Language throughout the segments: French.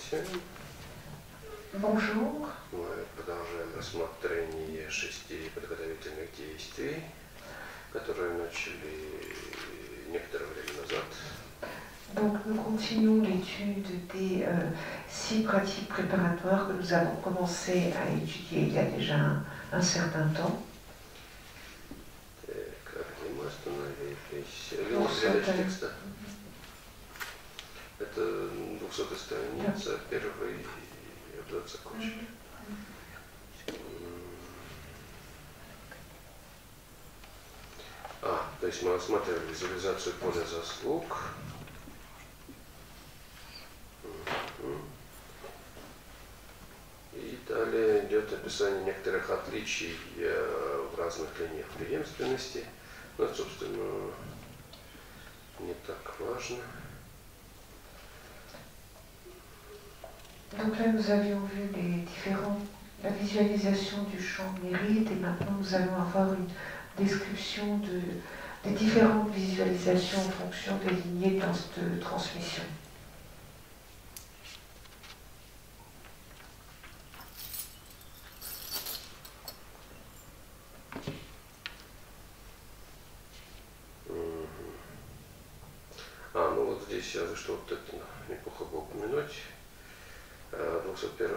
Здравствуйте. Bonjour. Мы продолжаем рассмотрение шести подготовительных действий, которые начали некоторое время назад. Donc nous continuons l'étude des euh, six pratiques préparatoires que nous avons commencé à étudier il y a déjà un, un certain temps. Так, где мы остановились? Ну, Линк всё Страница, первый абзац закончили. А, то есть мы рассматривали визуализацию поля заслуг. И далее идет описание некоторых отличий э, в разных линиях преемственности. Ну, это, собственно, не так важно. Donc là nous avions vu la visualisation du champ mérite et maintenant nous allons avoir une description de, des différentes visualisations en fonction des lignées de transmission.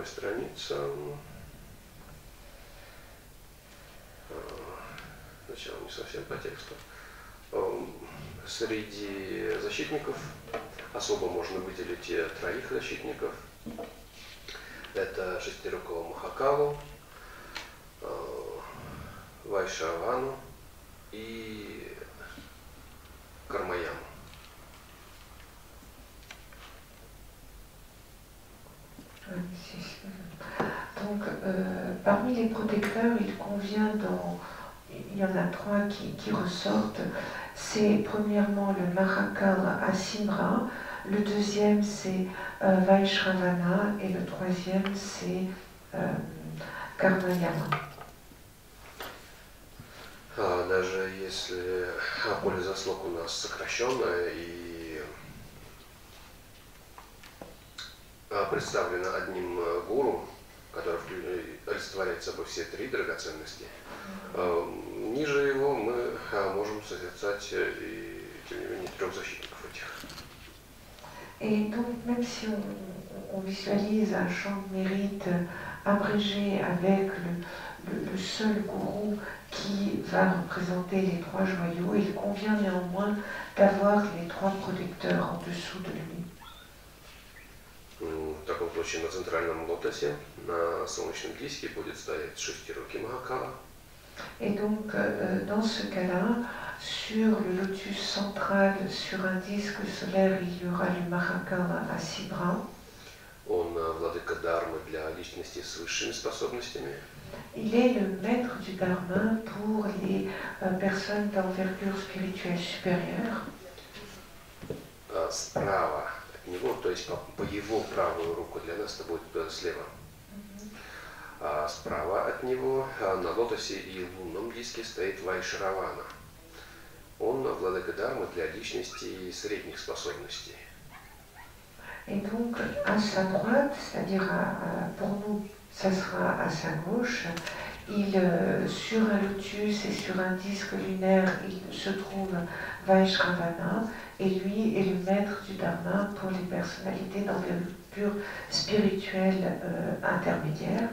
201 страница. Э, Сначала не совсем по тексту. Эм, Среди защитников особо можно выделить троих защитников. Это шестирукого Махакалу, э, Вайшавану и Кармаяму. Donc, euh, parmi les protecteurs, il convient dans. Il y en a trois qui, qui ressortent. C'est premièrement le Mahakal Asimra, le deuxième c'est euh, Vaishravana et le troisième c'est euh, Karmayama. А, Даже если а, поле заслуг у нас сокращенное и а, представлено одним э, гуру, который вклю- э, олицетворяет собой все три драгоценности, а, ниже его мы а, можем созерцать э, и, тем не менее, трех защитников этих. Et donc, même si on, on visualise un champ de mérite abrégé avec le, le- le seul gourou qui va représenter les trois joyaux, il convient néanmoins d'avoir les trois protecteurs en dessous de lui. М, В таком случае на центральном лотосе, на солнечном диске будет стоять шестирукий Махакала, Et donc, euh, dans ce cas-là, sur le lotus central, sur un disque solaire, il y aura le Mahakala à six bras. Он э, владыка Дармы для личности с высшими способностями. Il est le maître du Dharma pour les euh, personnes d'envergure spirituelle supérieure. А Справа от Него, то есть по, по его правую руку, для нас это будет э, слева. А справа от него а, на лотосе и лунном диске стоит Вайшравана. Он владыка Дармы для личности средних способностей. Et donc, à sa droite, c'est-à-dire à- pour nous, ça sera il, euh, sur un lotus et sur un disque lunaire, il se trouve Vaishravana, et lui est le maître du Dharma pour les personnalités d'envergure spirituelle euh, intermédiaire,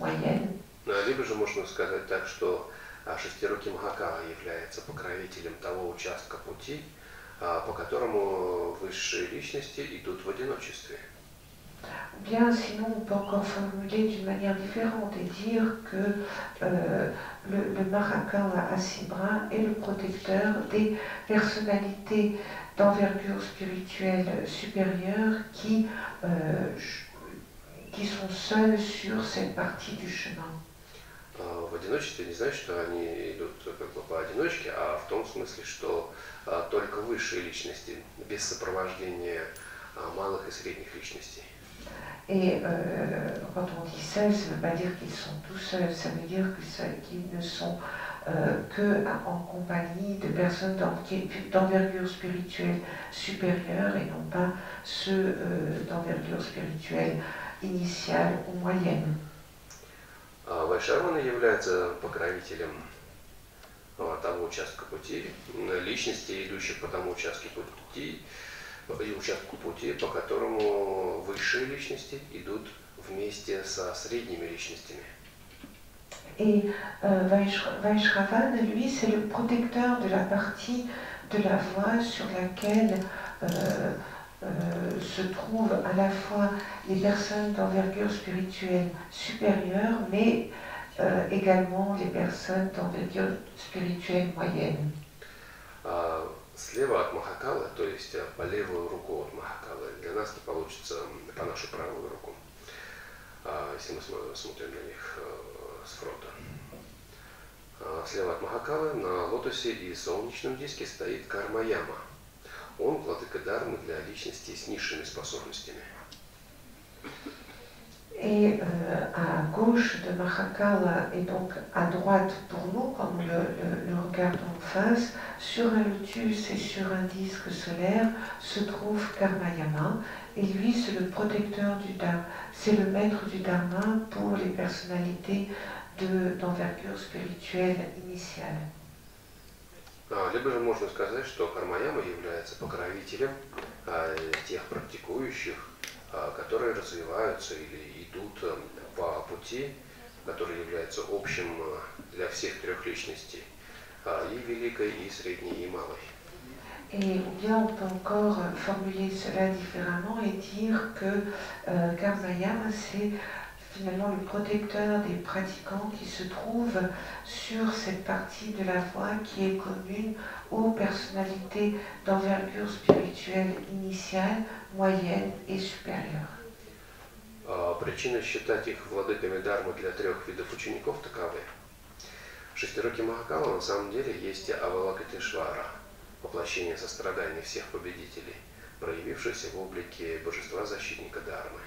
moyenne. А, Либо же можно сказать так, что а, шестирукий Махакала является покровителем того участка пути, а, по которому высшие личности идут в одиночестве. Ou Bien, sinon, on peut encore formuler d'une manière différente et dire que euh, le, le Mahakala Asibra est le protecteur des personnalités d'envergure spirituelle supérieure qui, euh, ch- qui sont seules sur cette partie du chemin. А, В одиночестве не значит, что они идут как бы поодиночке, а в том смысле, что а, только высшие личности, без сопровождения а, малых и средних личностей. Et euh, quand on dit seuls, ça ne veut pas dire qu'ils sont tout seuls, ça veut dire que ça- qu'ils ne sont euh, que en compagnie de personnes d'envergure spirituelle supérieure et non pas ceux euh, d'envergure spirituelle initiale ou moyenne. Вайшарвана является покровителем того участка пути, личности, идущих по тому участку пути, и участку пути, по которому высшие личности идут вместе со средними личностями. Et euh, Vaishravan, lui, c'est le protecteur de la partie de la voie sur laquelle euh, euh, se trouvent à la fois les personnes d'envergure spirituelle supérieure, mais euh, également les personnes d'envergure spirituelle moyenne. Uh, Слева от Махакала, то есть по левую руку от Махакала, для нас это получится по нашу правую руку, uh, если мы смотрим на них uh, с фронта. Слева от Махакалы на лотосе и солнечном диске стоит Кармаяма. Он владыка Дармы для личностей с низшими способностями. Et euh, à gauche de Mahakala et donc à droite pour nous, comme le, le, le regarde en face, sur un lotus et sur un disque solaire se trouve Karmayama. Et lui, c'est le protecteur du Dharma, c'est le maître du Dharma pour les personnalités d'envergure spirituelle initiale. Либо же можно сказать, что Кармаяма является покровителем тех практикующих, которые развиваются или идут по пути, который является общим для всех трех личностей, и великой, и средней, и малой. Et ou bien on peut encore formuler cela différemment et dire que euh, Karmayama, c'est finalement le protecteur des pratiquants qui se trouvent sur cette partie de la voie qui est commune aux personnalités d'envergure spirituelle initiale, moyenne et supérieure. Причина считать их владыками Дармы для трех видов учеников таковы. Шестирукий Махакала на самом деле есть Авалакатишвара, воплощение сострадания всех победителей, проявившееся в облике божества-защитника Дармы.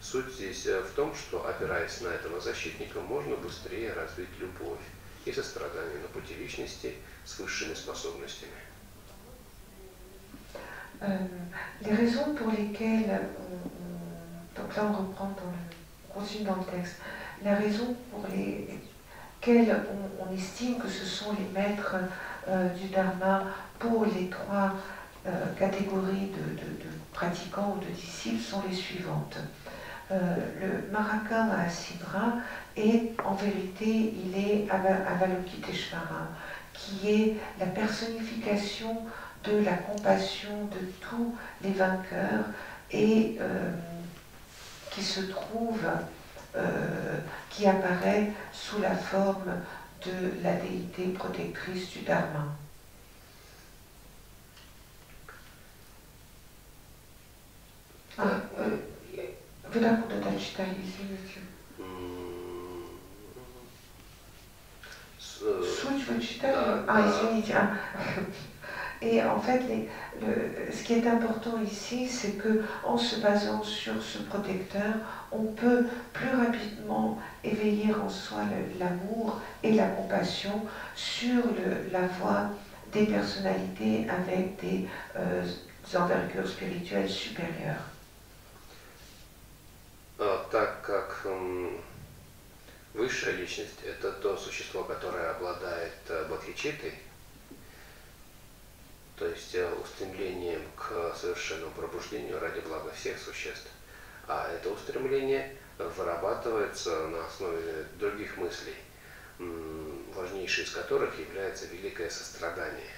Суть здесь в том, что, опираясь на этого защитника, можно быстрее развить любовь и сострадание на пути личности с высшими способностями. Euh, les raisons pour lesquelles, on, donc là on reprend dans le, on continue dans le texte, la raison pour lesquelles on, on estime que ce sont les maîtres euh, du Dharma pour les trois euh, catégories de, de, de, pratiquants ou de disciples sont les suivantes. Euh, le Marakam à Sidra est en vérité, il est Avalokiteshvara, qui est la personnification de la compassion de tous les vainqueurs et euh, qui se trouve, euh, qui apparaît sous la forme de la déité protectrice du Dharma. Вы так куда-то читали, извините. Суть вы читали Ah, извините. Ah. Et en fait, les, le, ce qui est important ici, c'est que en se basant sur ce protecteur, on peut plus rapidement éveiller en soi l'amour et la compassion sur le, la voie des personnalités avec des euh, envergures spirituelles supérieures. Так как высшая личность – это то существо, которое обладает бодхичитой, то есть устремлением к совершенному пробуждению ради блага всех существ. А это устремление вырабатывается на основе других мыслей, важнейшей из которых является великое сострадание.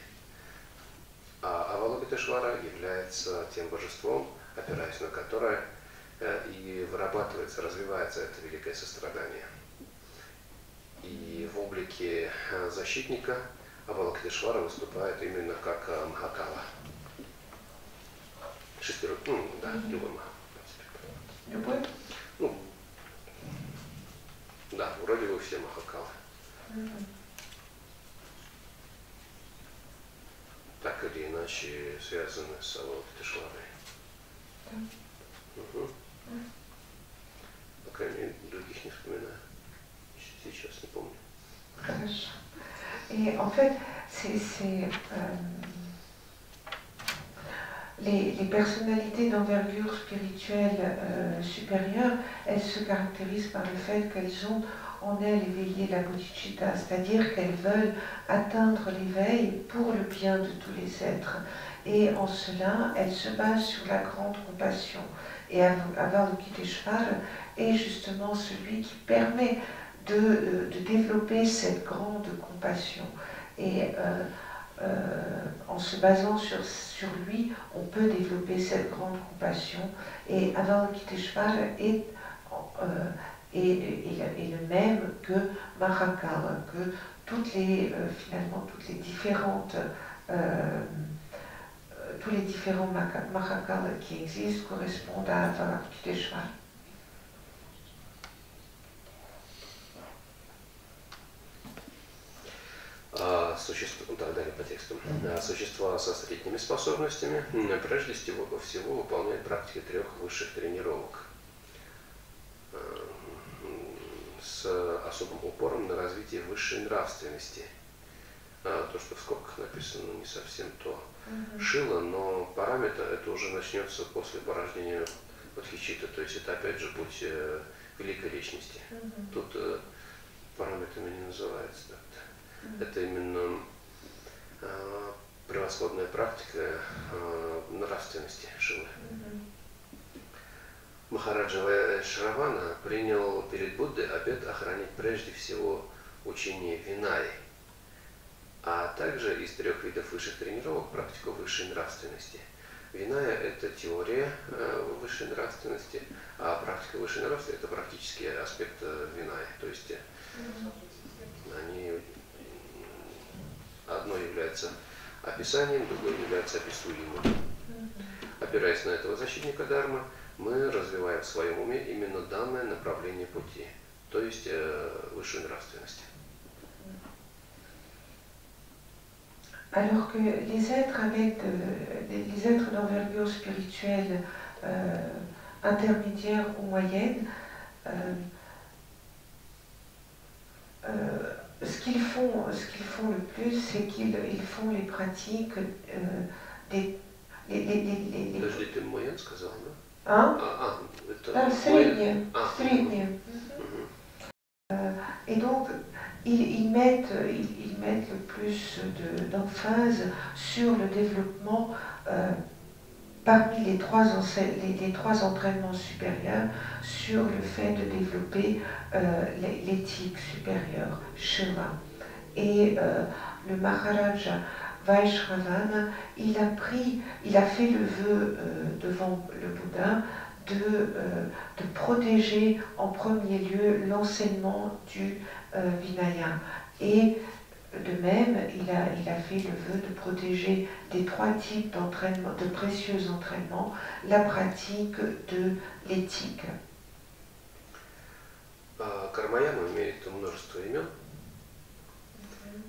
А Авалокитешвара является тем божеством, опираясь на которое – и вырабатывается, развивается это великое сострадание. И в облике защитника Авалакадешвара выступает именно как Махакала. Шестерок, ну да, любой Маха. Любой? Ну, да, вроде бы все Махакалы. Mm-hmm. Так или иначе связаны с Авалакадешварой. Mm-hmm. Угу. По крайней мере, других не вспоминаю. Сейчас не помню. Et en fait, c'est les, personnalités d'envergure spirituelle euh, supérieure, elles se caractérisent par le fait qu'elles ont en elles éveillé la bodhicitta, c'est-à-dire qu'elles veulent atteindre l'éveil pour le bien de tous les êtres. Et en cela, elles se basent sur la grande compassion. Et Avalokiteshvara est justement celui qui permet de, euh, développer cette grande compassion. Et euh, euh, en se basant sur, sur lui, on peut développer cette grande compassion. Et Avalokiteshvara est, euh, est, est, le même que Mahakala, que toutes les, finalement, toutes les différentes, tous les différents Mahakala qui existent correspondent à Avalokiteshvara. существа, да, далее по тексту. Существа со средними способностями прежде всего, всего выполняют практики трех высших тренировок с особым упором на развитие высшей нравственности. То, что в скобках написано, не совсем то. Шило, но параметр это уже начнется после порождения Бодхичита, то есть это опять же путь э, великой личности. Тут э, параметрами не называется. Да. Это именно э, превосходная практика э, нравственности Шивы. Махараджа Шравана принял перед Буддой обет охранять прежде всего учение Винаи, а также из трех видов высших тренировок практику высшей нравственности. Виная – это теория э, высшей нравственности, а практика высшей нравственности – это практический аспект э, Виная. То есть они Одно является описанием, другое является описуемым. Опираясь на этого защитника Дармы, мы развиваем в своем уме именно данное направление пути, то есть э, высшую нравственность. Alors que les êtres avec de, les êtres d'envergure spirituelle euh, intermédiaire ou moyenne euh, euh, ce qu'ils font, ce qu'ils font le plus, c'est qu'ils ils font les pratiques euh, des les, les, les, les, Подожди, ты моен сказал, да? А? А, а это да, среднее. А, среднее. Угу. Euh, et donc, ils, mettent, le plus d'emphase sur le développement euh, parmi les trois, entraînements supérieurs sur le fait de développer euh, l'éthique supérieure, Shiva. Et euh, le Maharaja Vaishravana, il a pris, il a fait le vœu devant le Bouddha de, euh, de, protéger en premier lieu l'enseignement du euh, Vinaya. Et de même, il a, il a fait le vœu de protéger des trois types d'entraînement, de précieux entraînements, la pratique de l'éthique. Кармаяма имеет множество имен.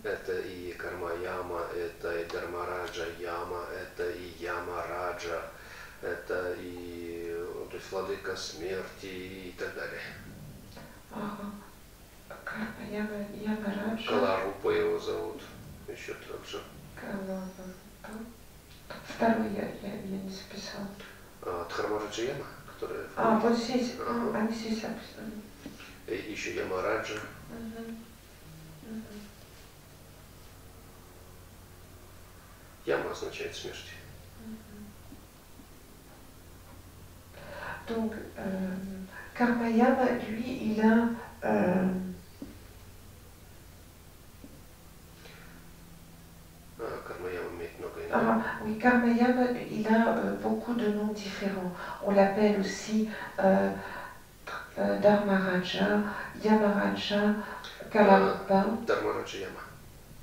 Это и Кармаяма, это и Дармараджа Яма, это и Ямараджа, это и то есть владыка смерти и так далее. Каларупа его зовут. Еще так же. Второй я, я, я не записал. А, Дхармараджа Яма, которая... А, вот здесь, ага. они здесь описаны. И еще Ямараджа. Угу. Угу. Яма означает смерть. Donc, euh, Karmayama, lui, il a euh, Ah, oui, Karmayama, il a euh, beaucoup de noms différents. On l'appelle aussi euh, euh, Dharmaraja, Yamaraja, Kalarupa. Dharmaraja Yama.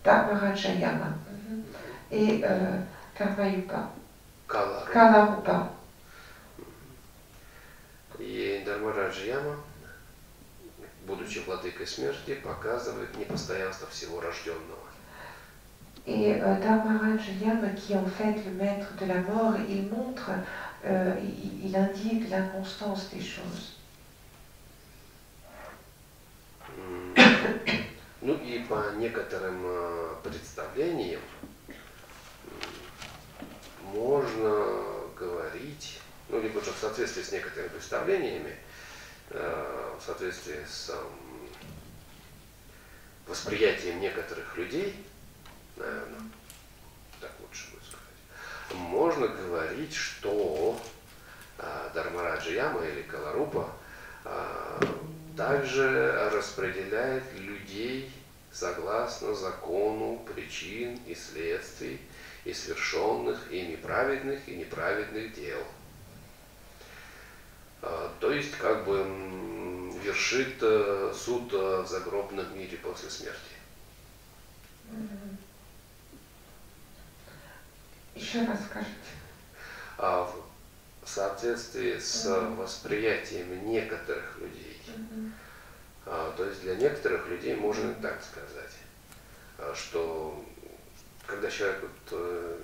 Dharmaraja Yama. Mm -hmm. Et Karmayupa. Kalarupa. Kalarupa. И Дharmaraja Яма, будучи владыкой смерти, показывает непостоянство всего рожденного. Et euh, Dharmaraj Yama, qui est en fait le maître de la mort, il montre, euh, il, il, indique l'inconstance des choses. Ну и по некоторым э, представлениям можно говорить, ну либо же в соответствии с некоторыми представлениями, э, в соответствии с восприятием некоторых людей, наверное, так лучше будет сказать, можно говорить, что э, или Каларупа также распределяет людей согласно закону причин и следствий и совершенных ими праведных и неправедных дел. А, то есть как бы вершит э, суд э, в загробном мире после смерти. Еще раз скажите. А в соответствии с восприятием некоторых людей, а, то есть для некоторых людей можно так сказать, а, что когда человек вот, э,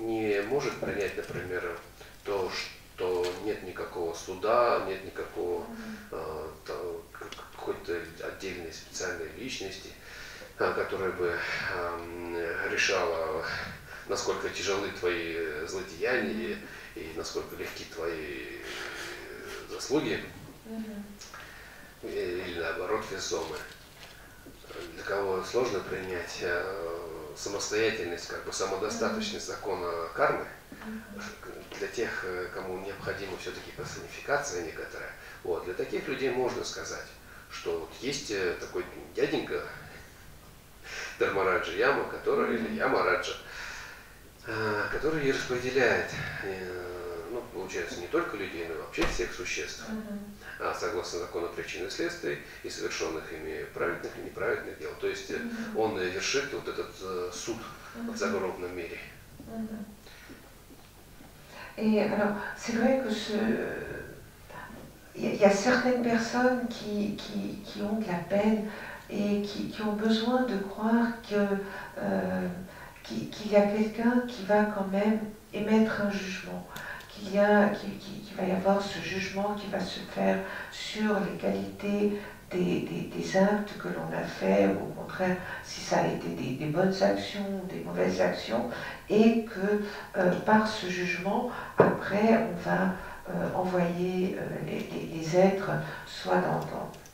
не может принять, например, то, что нет никакого суда, нет никакого э, какой-то отдельной специальной личности, э, которая бы э, решала, насколько тяжелы твои злодеяния и, и насколько легки твои заслуги, или наоборот весомы. Для кого сложно принять э, самостоятельность, как бы самодостаточность закона кармы, для тех, э, кому необходима все-таки персонификация некоторая, вот, для таких людей можно сказать, что вот есть э, такой дяденька Дармараджа Яма, который, или Ямараджа, э, который и распределяет, ну, получается, не только людей, но и вообще всех существ, а согласно закону причин и следствий, и совершенных ими праведных и неправедных дел. То есть он вершит вот этот суд в загробном мире. Et alors, c'est vrai que ce, il y a certaines personnes qui, qui, qui, ont de la peine et qui, qui ont besoin de croire euh, qu'il y a quelqu'un qui va quand même émettre un jugement qu'il qu'il va y avoir ce jugement qui va se faire sur les qualités des, actes que l'on a fait, ou au contraire, si ça a été des, bonnes actions, des mauvaises actions, et que euh, par ce jugement, après, on va euh, envoyer euh, les, êtres soit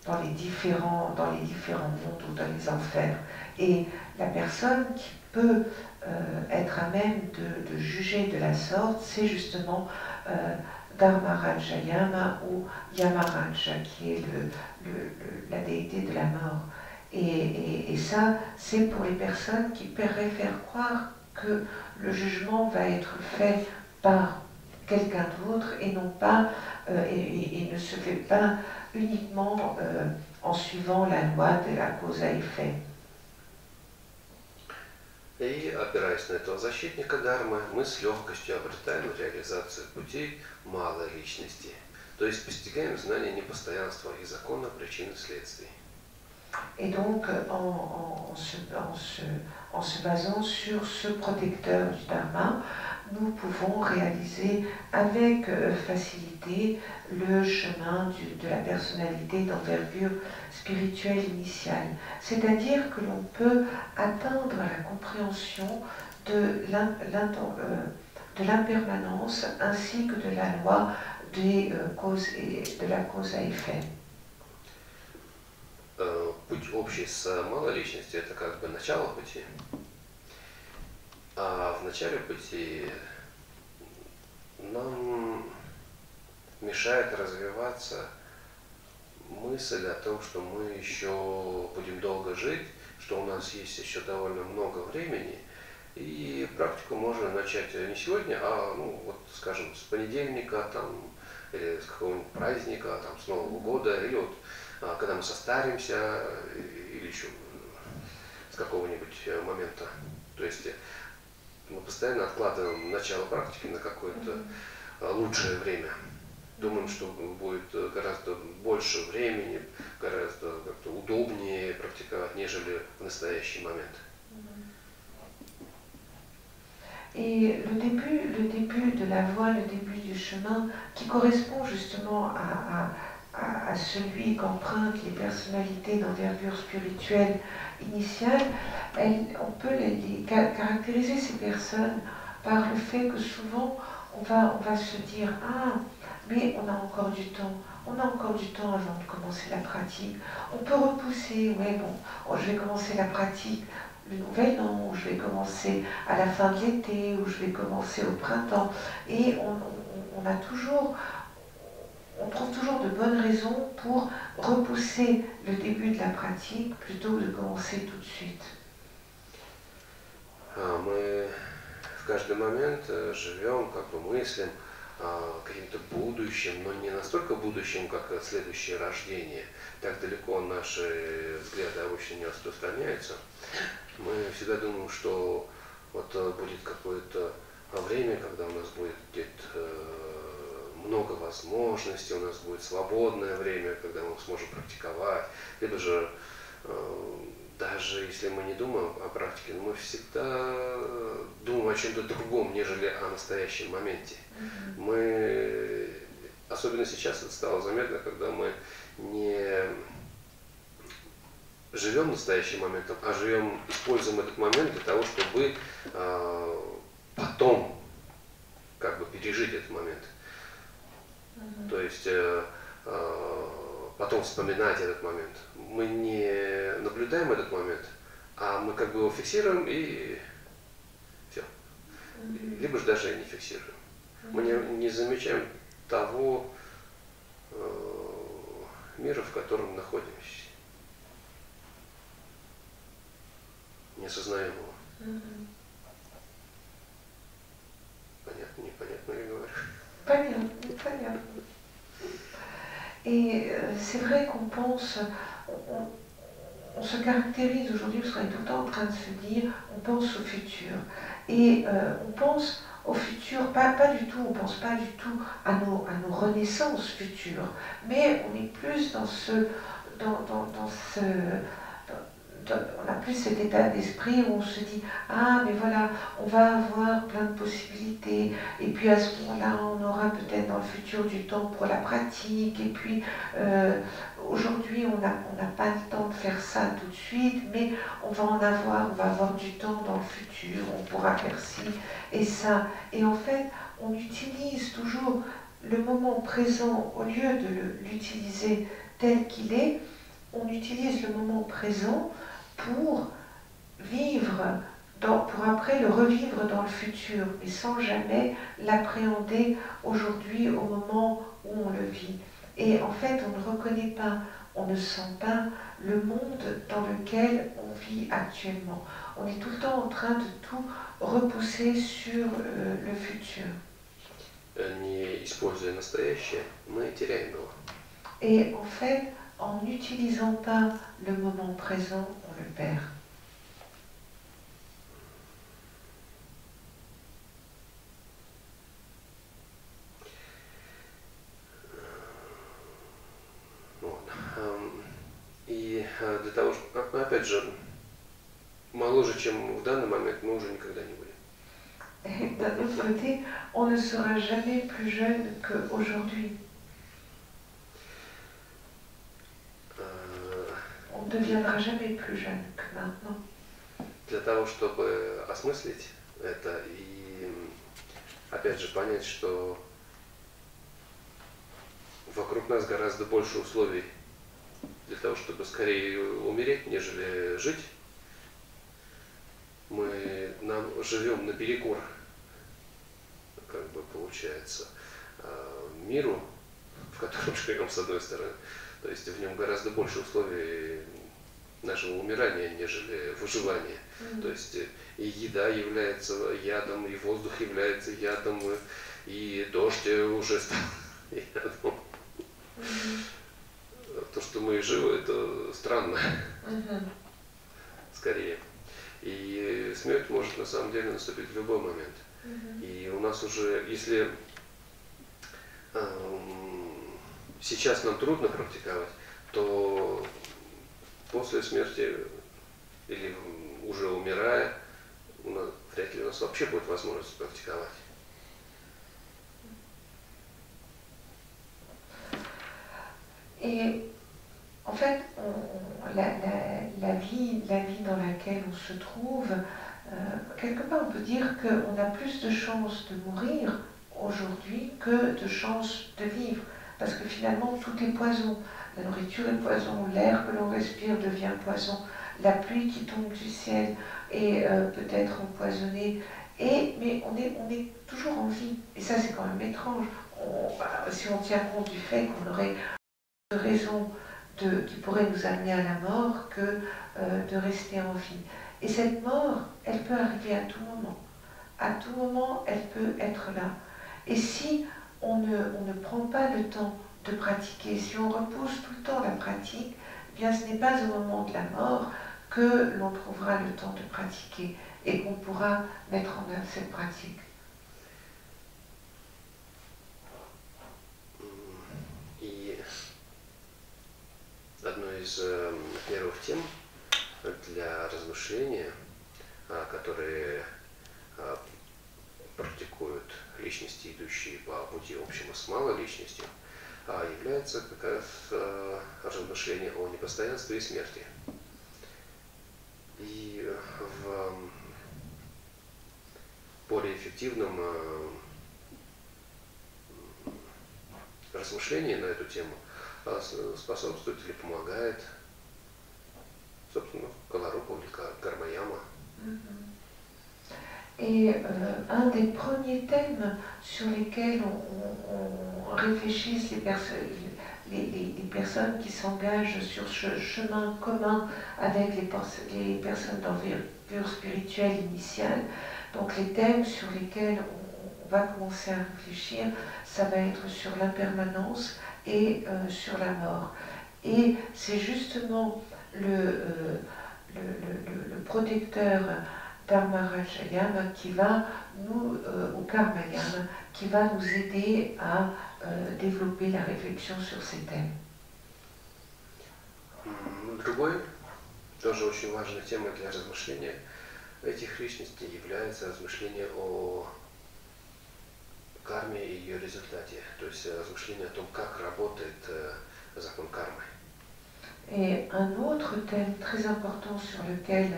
dans, les différents, dans les différents mondes ou dans les enfers. Et la personne qui peut être à même de, de, juger de la sorte, c'est justement euh, Dharmaraja Yama ou Yamaraja, qui est le, le, la déité de la mort. Et, et, et ça, c'est pour les personnes qui préfèrent croire que le jugement va être fait par quelqu'un d'autre et non pas, euh, et, et, ne se fait pas uniquement euh, en suivant la loi de la cause à effet. И опираясь на этого защитника Дармы, мы с легкостью обретаем реализацию путей малой личности, то есть постигаем знание непостоянства и закона причин и следствий. Et donc, en, en, se, en, se, en, se, basant sur ce protecteur du Dharma, nous pouvons réaliser avec euh, facilité le chemin du, de la personnalité d'envergure spirituelle initiale. C'est-à-dire que l'on peut atteindre la compréhension de euh, l'impermanence ainsi que de la loi des causes et de la cause à effet. Путь общий с малой личностью – это как бы начало пути. А в начале пути нам мешает развиваться мысль о том, что мы еще будем долго жить, что у нас есть еще довольно много времени, и практику можно начать не сегодня, а, ну, вот, скажем, с понедельника, там, или с какого-нибудь праздника, там, с Нового года, или вот, а, когда мы состаримся, или еще с какого-нибудь момента. То есть мы постоянно откладываем начало практики на какое-то лучшее время. Думаем, что будет гораздо больше времени, гораздо как-то удобнее практиковать, нежели в настоящий момент. Et le début, le début de la voie, le début du chemin, qui correspond justement à, celui qu'empruntent les personnalités d'envergure spirituelle initiale, on peut caractériser ces personnes par le fait que souvent on va, on va se dire Ah, mais on a encore du temps, on a encore du temps avant de commencer la pratique. On peut repousser, ouais, bon, oh, je vais commencer la pratique le nouvel an, ou je vais commencer à la fin de l'été, ou je vais commencer au printemps. Et on, a toujours, on trouve toujours de bonnes raisons pour repousser le début de la pratique plutôt que de commencer tout de suite. Мы в каждый момент живем, как бы мыслим каким-то будущим, но не настолько будущим, как следующее рождение. Так далеко наши взгляды обычно не распространяются. Мы всегда думаем, что вот будет какое-то время, когда у нас будет где-то много возможностей, у нас будет свободное время, когда мы сможем практиковать, либо же даже если мы не думаем о практике, мы всегда думаем о чем-то другом, нежели о настоящем моменте. Mm-hmm. Мы, особенно сейчас это стало заметно, когда мы не живем настоящим моментом, а живем, используем этот момент для того, чтобы э, потом как бы пережить этот момент. Mm-hmm. То есть э, э, потом вспоминать этот момент. Мы не наблюдаем этот момент, а мы как бы его фиксируем и все. Mm-hmm. Либо же даже не фиксируем. Mm-hmm. Мы не, не замечаем того э, мира, в котором находимся. Не осознаем его. Mm-hmm. Понятно, непонятно я говорю. Понятно, понятно. Et euh, c'est vrai qu'on pense, on, se caractérise aujourd'hui parce qu'on est tout le temps en train de se dire, on pense au futur. Et euh, on pense au futur, pas, pas du tout, on ne pense pas du tout à nos, à nos renaissances futures, mais on est plus dans ce, dans, dans, dans ce, on a plus cet état d'esprit où on se dit ah mais voilà on va avoir plein de possibilités. Et puis à ce moment-là on aura peut-être dans le futur du temps pour la pratique. Et puis euh, aujourd'hui on n'a on pas le temps de faire ça tout de suite mais on va en avoir on va avoir du temps dans le futur on pourra faire ci et ça. Et en fait on utilise toujours le moment présent au lieu de l'utiliser tel qu'il est on utilise le moment présent pour vivre, dans, pour après le revivre dans le futur, mais sans jamais l'appréhender aujourd'hui au moment où on le vit. Et en fait, on ne reconnaît pas, on ne sent pas le monde dans lequel on vit actuellement. On est tout le temps en train de tout repousser sur euh, le futur. Et en fait, en n'utilisant pas le moment présent, on le perd. И для того, чтобы, опять же, моложе, чем в данный момент, мы уже никогда не будем. D'un autre côté, on ne sera jamais plus jeune qu'aujourd'hui. Deviendra jamais plus jeune que maintenant. Для того, чтобы осмыслить это и опять же понять, что вокруг нас гораздо больше условий для того, чтобы скорее умереть, нежели жить. Мы нам живем наперекор, как бы получается, а, миру, в котором живем с одной стороны. То есть в нем гораздо больше условий нашего умирания, нежели выживания. Mm-hmm. То есть и еда является ядом, и воздух является ядом, и дождь уже стал ядом. Mm-hmm. То, что мы живы, это странно. Mm-hmm. Скорее. И смерть может на самом деле наступить в любой момент. Mm-hmm. И у нас уже, если эм, сейчас нам трудно практиковать, то Et en fait, la, la, vie, la vie dans laquelle on se trouve, euh, quelque part on peut dire qu'on a plus de chances de mourir aujourd'hui que de chances de vivre. Parce que finalement, tout est poison. La nourriture est poison, l'air que l'on respire devient poison, la pluie qui tombe du ciel est euh, peut-être empoisonnée. Et, mais on est, on est toujours en vie. Et ça, c'est quand même étrange. Bah, si on tient compte du fait qu'on aurait de raisons de, qui pourraient nous amener à la mort que euh, de rester en vie. Et cette mort, elle peut arriver à tout moment. À tout moment, elle peut être là. Et si on ne, on ne prend pas le temps de pratiquer, si on repousse tout le temps la pratique, eh bien ce n'est pas au moment de la mort que l'on trouvera le temps de pratiquer et qu'on pourra mettre en œuvre cette pratique. И одной из э, первых тем для размышления, которые практикуют личности, идущие по пути общему с малой личностью, Является как раз размышление о непостоянстве и смерти. И в более эффективном размышлении на эту тему способствует или помогает, собственно, Каларупа или Кармаяма. Et euh, un des premiers thèmes sur lesquels on, on, les, les, les, personnes qui s'engagent sur ce chemin commun avec les, personnes d'envergure spirituelle initiale, donc les thèmes sur lesquels on, va commencer à réfléchir, ça va être sur l'impermanence et euh, sur la mort. Et c'est justement le, euh, le, le protecteur Dharmarajayama qui va nous, euh, au Karmayama, qui va nous aider à euh, développer la réflexion sur ces thèmes. Другой, тоже очень важной темой для размышления этих личностей является размышление о карме и ее результате, то есть размышление о том, как работает закон кармы. Et un autre thème très important sur lequel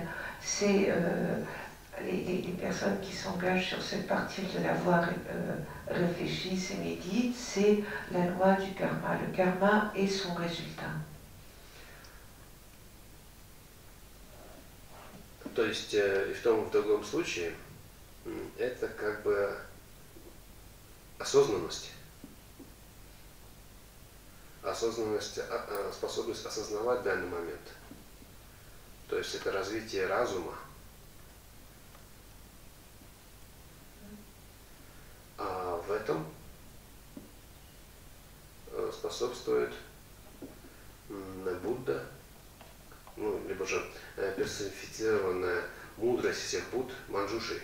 c'est euh, les, les, les, personnes qui s'engagent sur cette partie de la voie euh, réfléchissent et méditent, c'est la loi du karma, le karma et son résultat. То есть и в том и в другом случае это как бы осознанность. Осознанность, способность осознавать данный момент. То есть это развитие разума, А в этом способствует Будда, ну, либо же персонифицированная мудрость всех Будд Манджуши.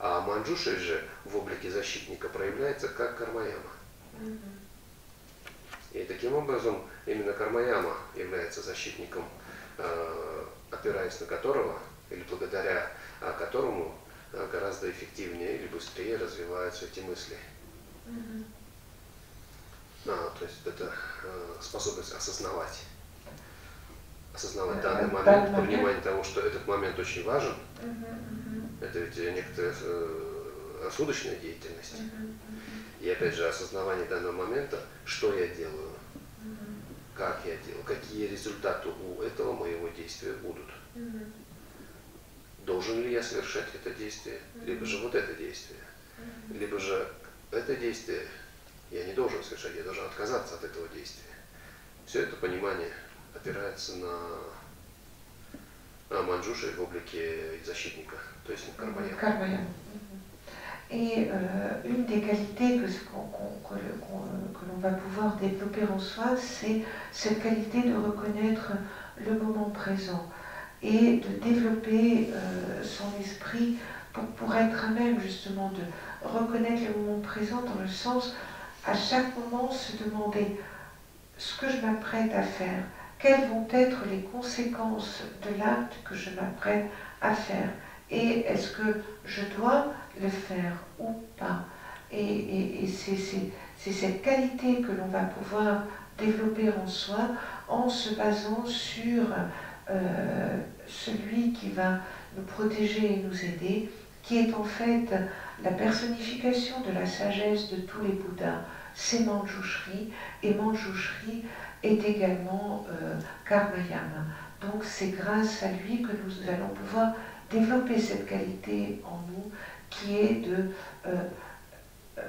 А Манджуши же в облике защитника проявляется как Кармаяма. И таким образом именно Кармаяма является защитником опираясь на которого или благодаря которому гораздо эффективнее или быстрее развиваются эти мысли. Mm-hmm. А, то есть это способность осознавать. Осознавать данный момент, понимание того, что этот момент очень важен. Mm-hmm. Это ведь некоторая рассудочная деятельность. Mm-hmm. И опять же, осознавание данного момента, что я делаю, как я делал, какие результаты у этого моего действия будут. Должен ли я совершать это действие, либо же вот это действие, либо же это действие я не должен совершать, я должен отказаться от этого действия. Все это понимание опирается на, на манджуши в облике защитника, то есть кармаяма. Кармаяма. Et euh, une des qualités que, qu que, que l'on va pouvoir développer en soi, c'est cette qualité de reconnaître le moment présent et de développer euh, son esprit pour, pour, être à même justement de reconnaître le moment présent dans le sens à chaque moment se demander ce que je m'apprête à faire, quelles vont être les conséquences de l'acte que je m'apprête à faire Et est-ce que je dois le faire ou pas. Et, c'est cette qualité que l'on va pouvoir développer en soi en se basant sur euh, celui qui va nous protéger et nous aider, qui est en fait la personnification de la sagesse de tous les Bouddhas, c'est Manjushri, et Manjushri est également euh, Karmayama. Donc c'est grâce à lui que nous allons pouvoir développer cette qualité en nous qui est de euh, euh,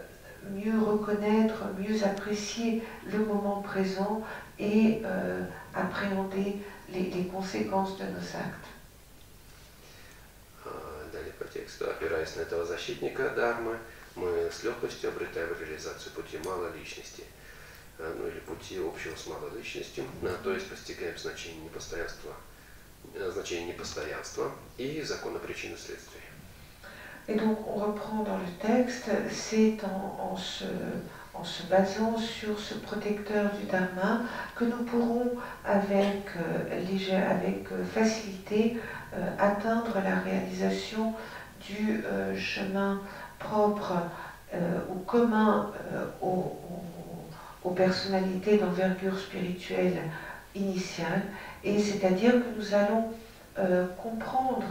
mieux reconnaître, mieux apprécier le moment présent et euh, appréhender les, les conséquences de nos actes. Далее по тексту, опираясь на этого защитника Дармы, мы с легкостью обретаем реализацию пути малой личности, ну или пути общего с малой личностью, то есть постигаем значение непостоянства, значение непостоянства и закона причины следствия. Et donc on reprend dans le texte, c'est en, en, se, en, se, basant sur ce protecteur du Dharma que nous pourrons avec, euh, léger, avec euh, facilité euh, atteindre la réalisation du euh, chemin propre euh, ou commun aux, aux, aux personnalités d'envergure spirituelle initiale, et c'est-à-dire que nous allons comprendre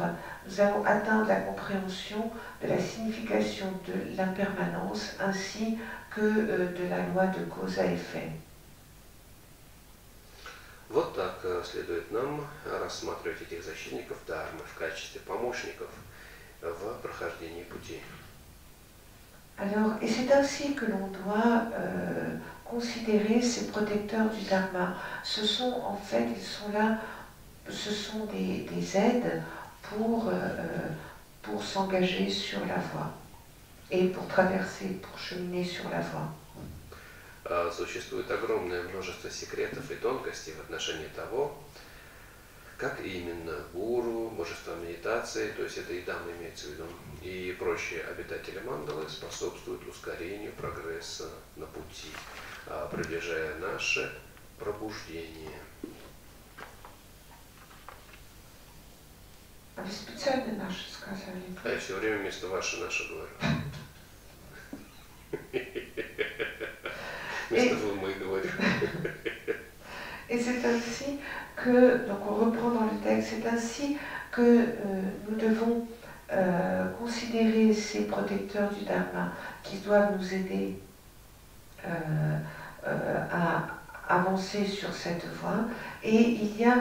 nous allons atteindre la compréhension de la signification de l'impermanence ainsi que euh, de la loi de cause à effet. Вот так следует нам рассматривать этих защитников Дharмы в качестве помощников в прохождении пути. Alors, et c'est ainsi que l'on doit euh, considérer ces protecteurs du Dharma. Ce sont en fait, ils sont là, ce sont des, des aides pour, euh, pour s'engager sur la voie et pour traverser, pour cheminer sur la voie. Существует огромное множество секретов и тонкостей в отношении того, как именно гуру, божество медитации, то есть это и дам имеется в виду, и прочие обитатели мандалы способствуют ускорению прогресса на пути, приближая наше пробуждение. А вы специально наши сказали? А я все время вместо ваши наши говорю. Вместо vous мы говорю. Et c'est ainsi que, donc on reprend dans le texte, c'est ainsi que euh, nous devons euh, considérer ces protecteurs du Dharma qui doivent nous aider euh, euh à avancer sur cette voie. Et il y a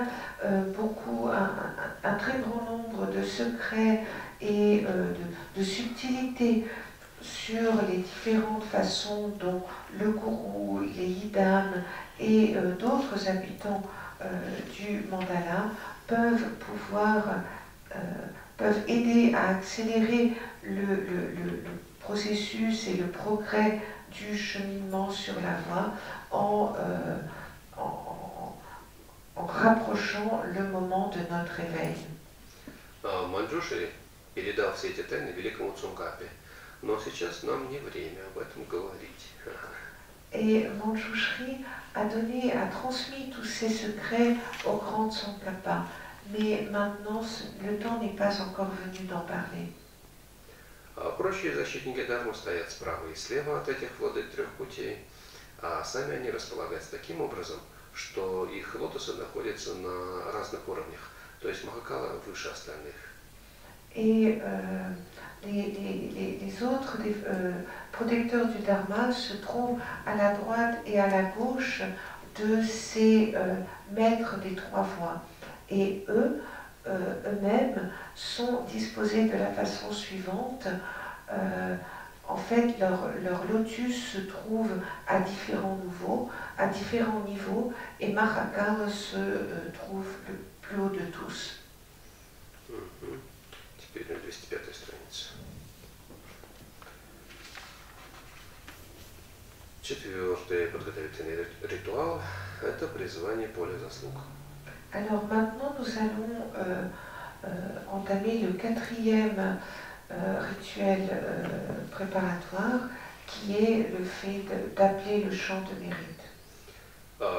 euh, beaucoup, un, très grand nombre de secrets et euh, de, subtilités sur les différentes façons dont le gourou, les yidam et euh, d'autres habitants euh, du mandala peuvent pouvoir, euh, peuvent aider à accélérer le processus et le progrès du cheminement sur la voie en, euh, en, en, rapprochant le moment de notre éveil. Манджуши передал все эти тайны великому Цунгапе, но сейчас нам не время об этом говорить. Et Manjushri a donné, a transmis tous ces secrets au grand Tsongkhapa. Mais maintenant, le temps n'est pas encore venu d'en parler. Прочие защитники Дharмы стоят справа и слева от этих владык трех путей, а сами они располагаются таким образом, что их лотосы находятся на разных уровнях. То есть Махакала выше остальных. Et euh, les, les, les, autres des, euh, protecteurs du Dharma se trouvent à la droite et à la gauche de ces euh, maîtres des trois voies. Et eux, eux-mêmes, sont disposés de la façon suivante. Euh, en fait, leur, leur, lotus se trouve à différents niveaux, à différents niveaux, et Mahakal se euh, trouve le plus haut de tous. Теперь на 205 странице. Четвертый подготовительный ритуал – это призвание поля заслуг. Alors maintenant, nous allons euh, euh, entamer le quatrième euh, rituel euh, préparatoire qui est le fait d'appeler le chant de mérite.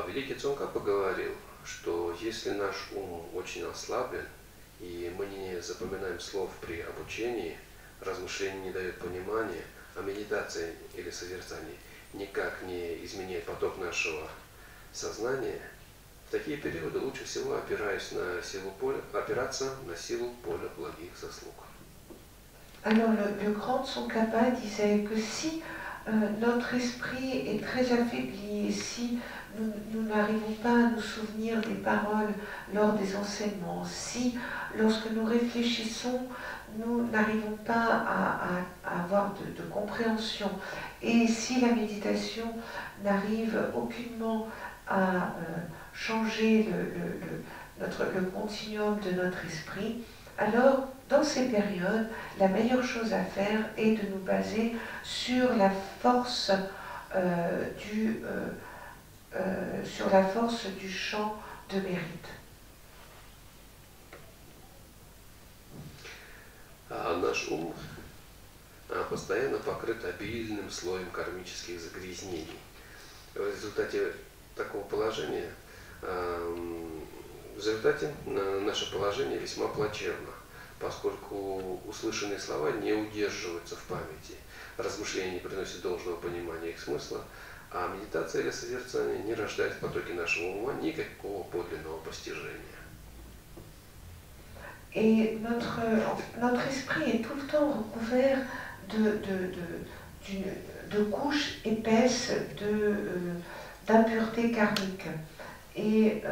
Великий Цонкапа говорил, что если наш ум очень ослаблен, и мы не запоминаем слов при обучении, размышление не дает понимания, а медитация или созерцание никак не изменяет поток нашего сознания, в такие периоды лучше всего опираясь на силу поля, опираться на силу поля благих заслуг. Alors le, le grand Tsongkhapa disait que si euh, notre esprit est très affaibli et si nous nous n'arrivons pas à nous souvenir des paroles lors des enseignements, si lorsque nous réfléchissons, nous n'arrivons pas à, à- à avoir de, de compréhension et si la méditation n'arrive aucunement à euh, changer le, le- le- notre, le continuum de notre esprit, alors dans ces périodes, la meilleure chose à faire est de nous baser sur la force euh, du euh, euh, sur la force du champ de mérite. А наш ум а, постоянно покрыт обильным слоем кармических загрязнений. В результате такого положения, а, м, В результате на- наше положение весьма плачевно, поскольку услышанные слова не удерживаются в памяти, размышления не приносят должного понимания их смысла, а медитация или созерцание не рождает в потоке нашего ума никакого подлинного постижения. Et notre, notre esprit est tout le temps recouvert de, de, de, de couches épaisses euh, d'impuretés karmiques. Et euh,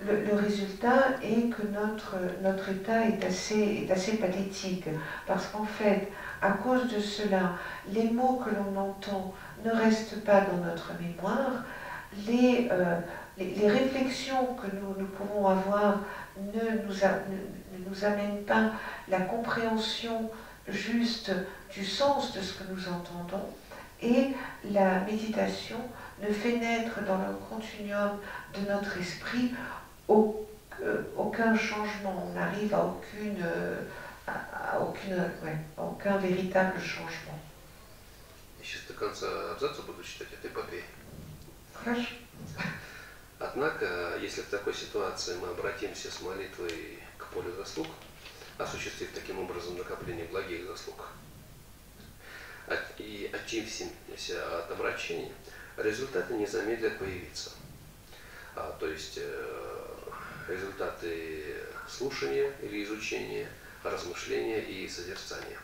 le, résultat est que notre, notre état est assez, est assez pathétique. Parce qu'en fait, à cause de cela, les mots que l'on entend ne restent pas dans notre mémoire. Les, euh, les, réflexions que nous, nous pouvons avoir ne nous, ne nous amènent pas la compréhension juste du sens de ce que nous entendons. Et la méditation ne fait naître dans le continuum de notre esprit euh, aucun changement. On n'arrive à aucune, euh, à, aucune, ouais, à aucun véritable changement. Я сейчас до конца абзаца буду читать от эпопеи. Хорошо. Однако, если в такой ситуации мы обратимся с молитвой к полю заслуг, осуществив таким образом накопление благих заслуг, и очистимся от омрачений, результаты не замедлят появиться. А, то есть э, результаты слушания или изучения, размышления и созерцания.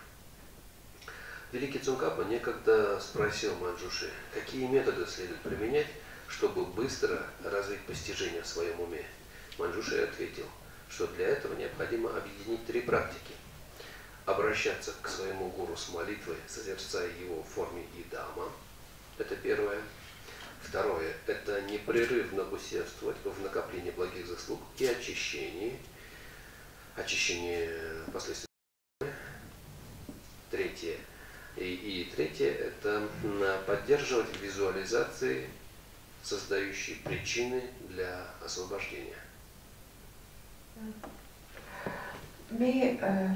Великий Цункапа некогда спросил Манджуши, какие методы следует применять, чтобы быстро развить постижение в своем уме. Манджуши ответил, что для этого необходимо объединить три практики. Обращаться к своему гуру с молитвой, созерцая его в форме идама. Это первое. Второе – это непрерывно усердствовать в накоплении благих заслуг и очищении. Очищение последствий. Третье. И, и третье – это поддерживать визуализации, создающие причины для освобождения. Mais euh,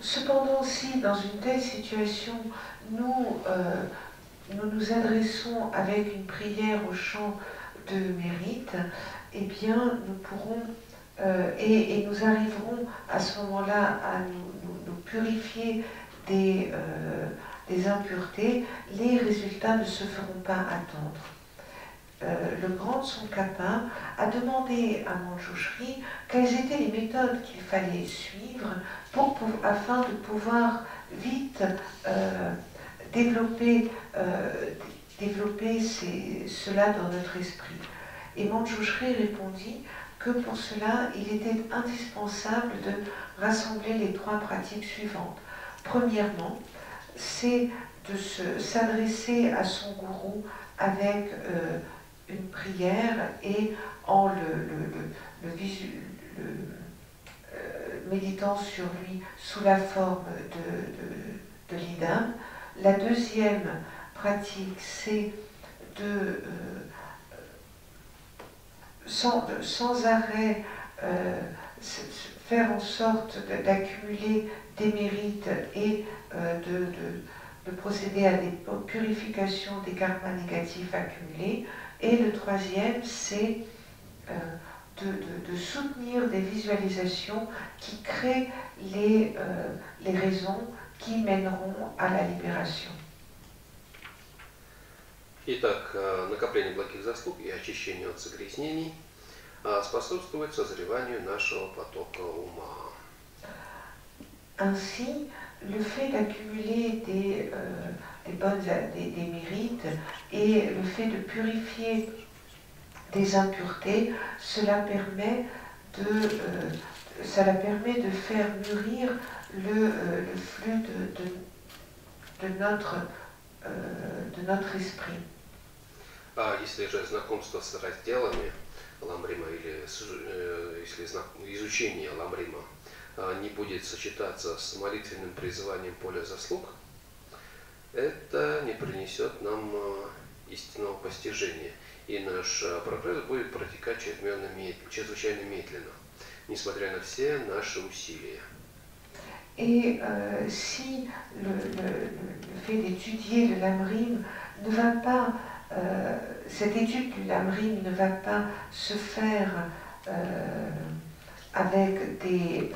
cependant, si dans une telle situation, nous, euh, nous nous adressons avec une prière au chant de mérite, eh bien, nous pourrons euh, et, nous arriverons à ce moment-là à nous, purifier des, euh, des impuretés, les résultats ne se feront pas attendre. Euh, le grand Tsongkhapa a demandé à Manjushri quelles étaient les méthodes qu'il fallait suivre pour, pou- afin de pouvoir vite développer, euh, cela dans notre esprit. Et Manjushri répondit que pour cela, il était indispensable de rassembler les trois pratiques suivantes. Premièrement, c'est de se- s'adresser à son gourou avec euh, une prière et en le- euh, méditant sur lui sous la forme de, de, de l'idam. La deuxième pratique, c'est de, euh, sans, arrêt euh, faire en sorte d'accumuler des mérites et euh, de, de- de procéder à des purifications des karmas négatifs accumulés. Et le troisième, c'est de, soutenir des visualisations qui créent les raisons qui mèneront à la libération. Итак, э, накопление благих заслуг и очищение от загрязнений а, способствует созреванию нашего потока ума. Ainsi, le fait d'accumuler des, euh, des bonnes, des, des mérites et le fait de purifier des impuretés, cela permet de, euh, cela permet de faire mûrir le, euh, le flux de, de, de notre, euh, de notre esprit. А если же знакомство с разделами Ламбрима или с- э, если зна- изучение Ламбрима а, не будет сочетаться с молитвенным призыванием поля заслуг, это не принесет нам а, истинного постижения. И наш а, прогресс будет протекать мед- чрезвычайно медленно, несмотря на все наши усилия. Et euh, si le, fait d'étudier le lamrim ne va pas, euh, cette étude du lamrim ne va pas se faire euh, avec des,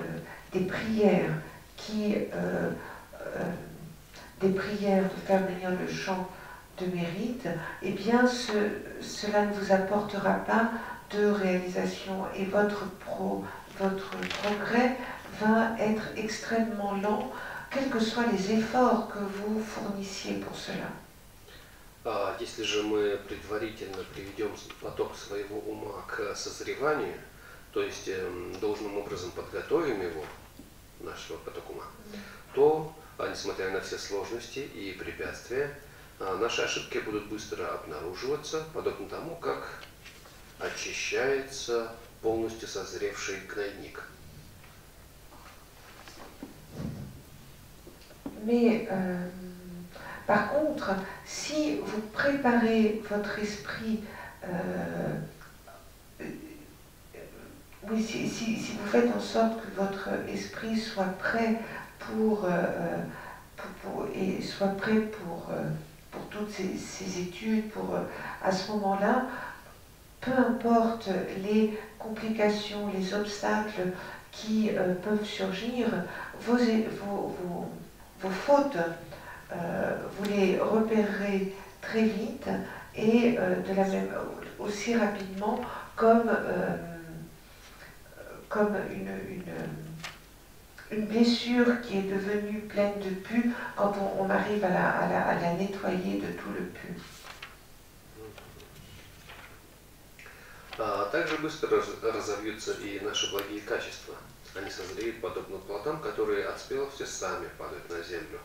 des prières qui, des prières de faire venir le chant de mérite, eh bien ce- cela ne vous apportera pas de réalisation. Et votre, pro, votre progrès va être extrêmement lent, quels que soient les efforts que vous fournissiez pour cela. А если же мы предварительно приведем поток своего ума к созреванию, то есть эм, должным образом подготовим его, нашего потока ума, то, а, несмотря на все сложности и препятствия, а, наши ошибки будут быстро обнаруживаться, подобно тому, как очищается полностью созревший гнойник. Mais euh, par contre, si vous préparez votre esprit, euh, oui, si, vous faites en sorte que votre esprit soit prêt pour, euh, soit prêt pour, toutes ces, études, pour, à ce moment-là, peu importe les complications, les obstacles qui peuvent surgir, vos- vos fautes, euh, vous les repérerez très vite et euh, de la même, aussi rapidement comme, euh, comme une, une, une blessure qui est devenue pleine de pus quand on, on arrive à la, à la- à la nettoyer de tout le pus. А также быстро раз- разовьются и наши благие качества. Они созреют подобно плодам, которые от спелости сами падают на землю.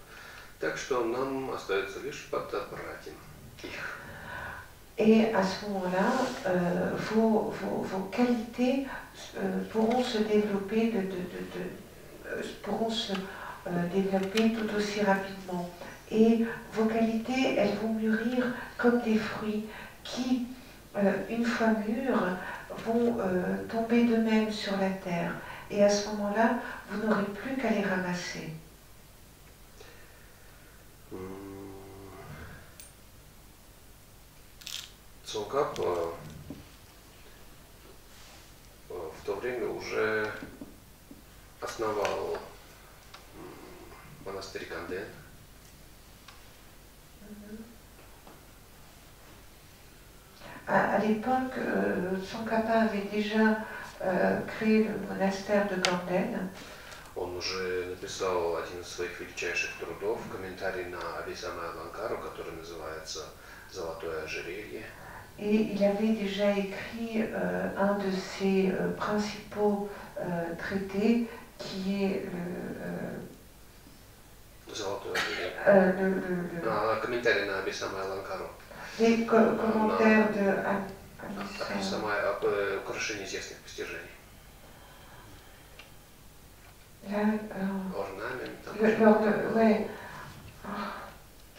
Так что нам остается лишь подобрать им их. Et à ce moment-là, euh, vos, vos- vos qualités euh, pourront se développer, de, de- de- de- euh, pourront se euh, développer tout aussi rapidement. Et vos qualités, elles vont mûrir comme des fruits qui, euh, une fois mûrs, vont euh, tomber d'eux-mêmes sur la terre. Et à ce moment-là, vous n'aurez plus qu'à les ramasser. М, Цонкап э, э, в то время уже основал м, монастырь Канден. À, à l'époque, euh, Tsongkhapa avait déjà euh, créé le monastère de Ganden. Он уже написал один из своих величайших трудов, комментарий на Ависама Ланкару, который называется «Золотое ожерелье». Et il avait déjà écrit euh, un de ses euh, principaux euh, traités qui est le, Золотое ожерелье. euh, euh, le- le- le- А, комментарий на Абисама Ланкару. les co- commentaires de Am- Amisama. Абисама э, украшение известных постижений. Là, euh, Орнамент. там le- что-то l'orne- такое. ouais.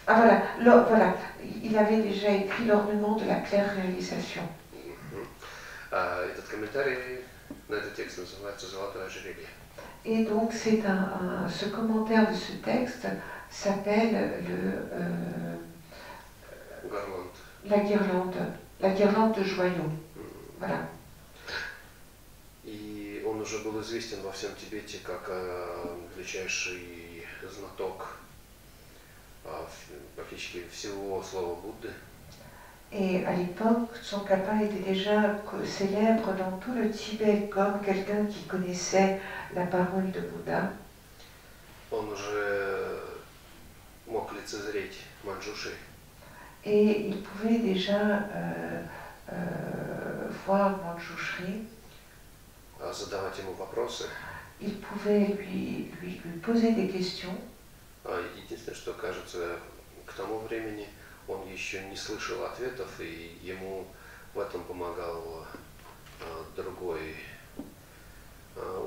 Ah voilà, l'or- voilà, il avait déjà écrit l'ornement de la claire réalisation. Мгм. А, Этот комментарий на этот текст называется «Золотое ожерелье». Et donc, c'est un, un- ce commentaire de ce texte s'appelle le, euh, Гарланд. la guirlande, De joyaux. М. Voilà. И он уже был известен во всем Тибете как э, величайший знаток а, практически всего слова Будды. Et à l'époque, Tsongkhapa était déjà célèbre dans tout le Tibet comme quelqu'un qui connaissait la parole de Bouddha. Он уже мог лицезреть Манджуши. Et il pouvait déjà euh, euh, voir Manjushri, задавать ему вопросы. il pouvait lui, lui, lui poser des questions. Единственное, что кажется, к тому времени он еще не слышал ответов, и ему в этом помогал другой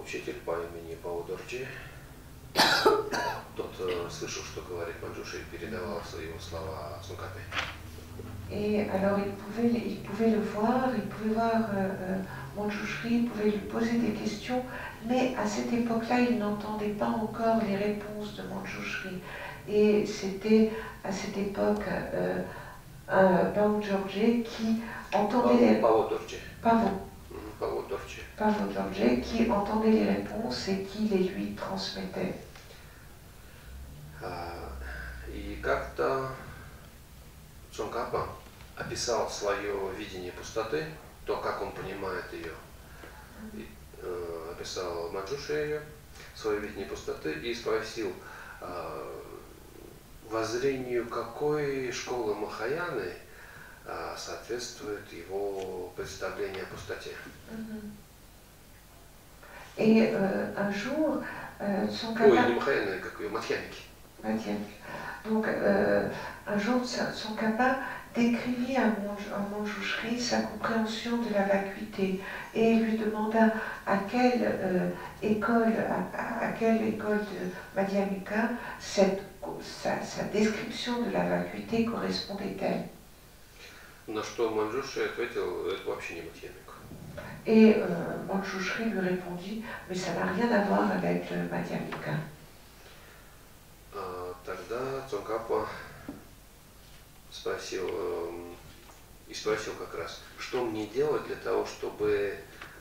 учитель по имени Баудорджи. Тот э, слышал, что говорит Манджуши, и передавал свои слова Цункапе. Et alors il pouvait, il pouvait le voir, il pouvait voir euh, euh, Manjushri, il pouvait lui poser des questions, mais à cette époque-là, il n'entendait pas encore les réponses de Manjushri. Et c'était à cette époque euh, un Bao George qui entendait les Баудорджи. Pavo, Баудорджи. Pavo George qui entendait les réponses et qui les lui transmettait. И как-то Цункапа описал свое видение пустоты, то, как он понимает ее. И, э, описал Маджуши ее, свое видение пустоты, и спросил, а, воззрению какой школы Махаяны а, соответствует его представление о пустоте. Et euh, un jour, euh, Ой, Tsongkhapa не Махаяны, как ее, Матхьяники. Vingtième. Donc, euh, un jour, sa- son kappa décrivit à Monj- à Manjushri sa compréhension de la vacuité et lui demanda à quelle euh, école, à, à- à quelle école de Madhyamika cette, sa, sa description de la vacuité correspondait-elle. На что Манджуши ответил, это вообще не Матхьяник. Et euh, Manjushri lui répondit, mais ça n'a rien à voir avec le Madhyamika. А, Тогда Цункапа спросил, эм, и спросил как раз, что мне делать для того, чтобы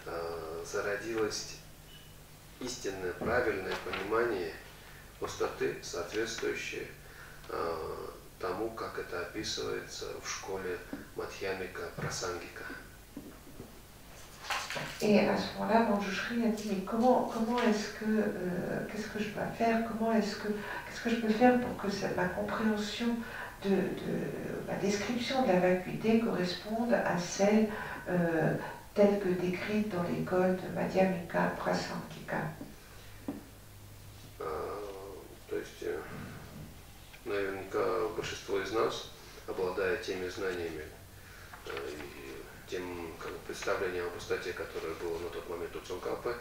э, зародилось истинное, правильное понимание пустоты, соответствующее э, тому, как это описывается в школе Матхьямика Прасангика. Et à ce moment-là, Manjushri a dit, mais comment, comment est-ce que, euh, qu'est-ce que je dois faire Comment est-ce que, qu'est-ce que je peux faire pour que ça- ma compréhension de, de ma description de la vacuité corresponde à celle euh, telle que décrite dans l'école de Madhyamika Prasankika А, То есть, э, наверняка большинство из нас, обладая теми знаниями э, и тем как бы, представлением о пустоте, которое было на тот момент у Цункапы,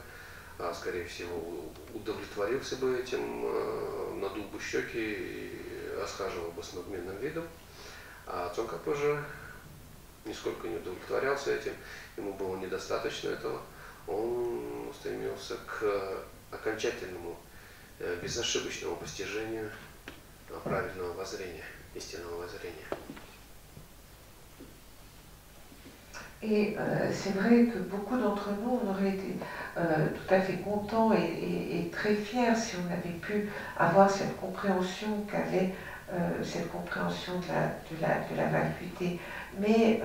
а, скорее всего, удовлетворился бы этим, э, надул бы щеки и расхаживал бы с надменным видом. А Цункапа же нисколько не удовлетворялся этим, ему было недостаточно этого. Он стремился к окончательному э, безошибочному постижению правильного воззрения, истинного воззрения. Et euh, c'est vrai que beaucoup d'entre nous, on aurait été euh, tout à fait contents et, très fiers si on avait pu avoir cette compréhension qu'avait euh, cette compréhension de la, de la, de la vacuité. Mais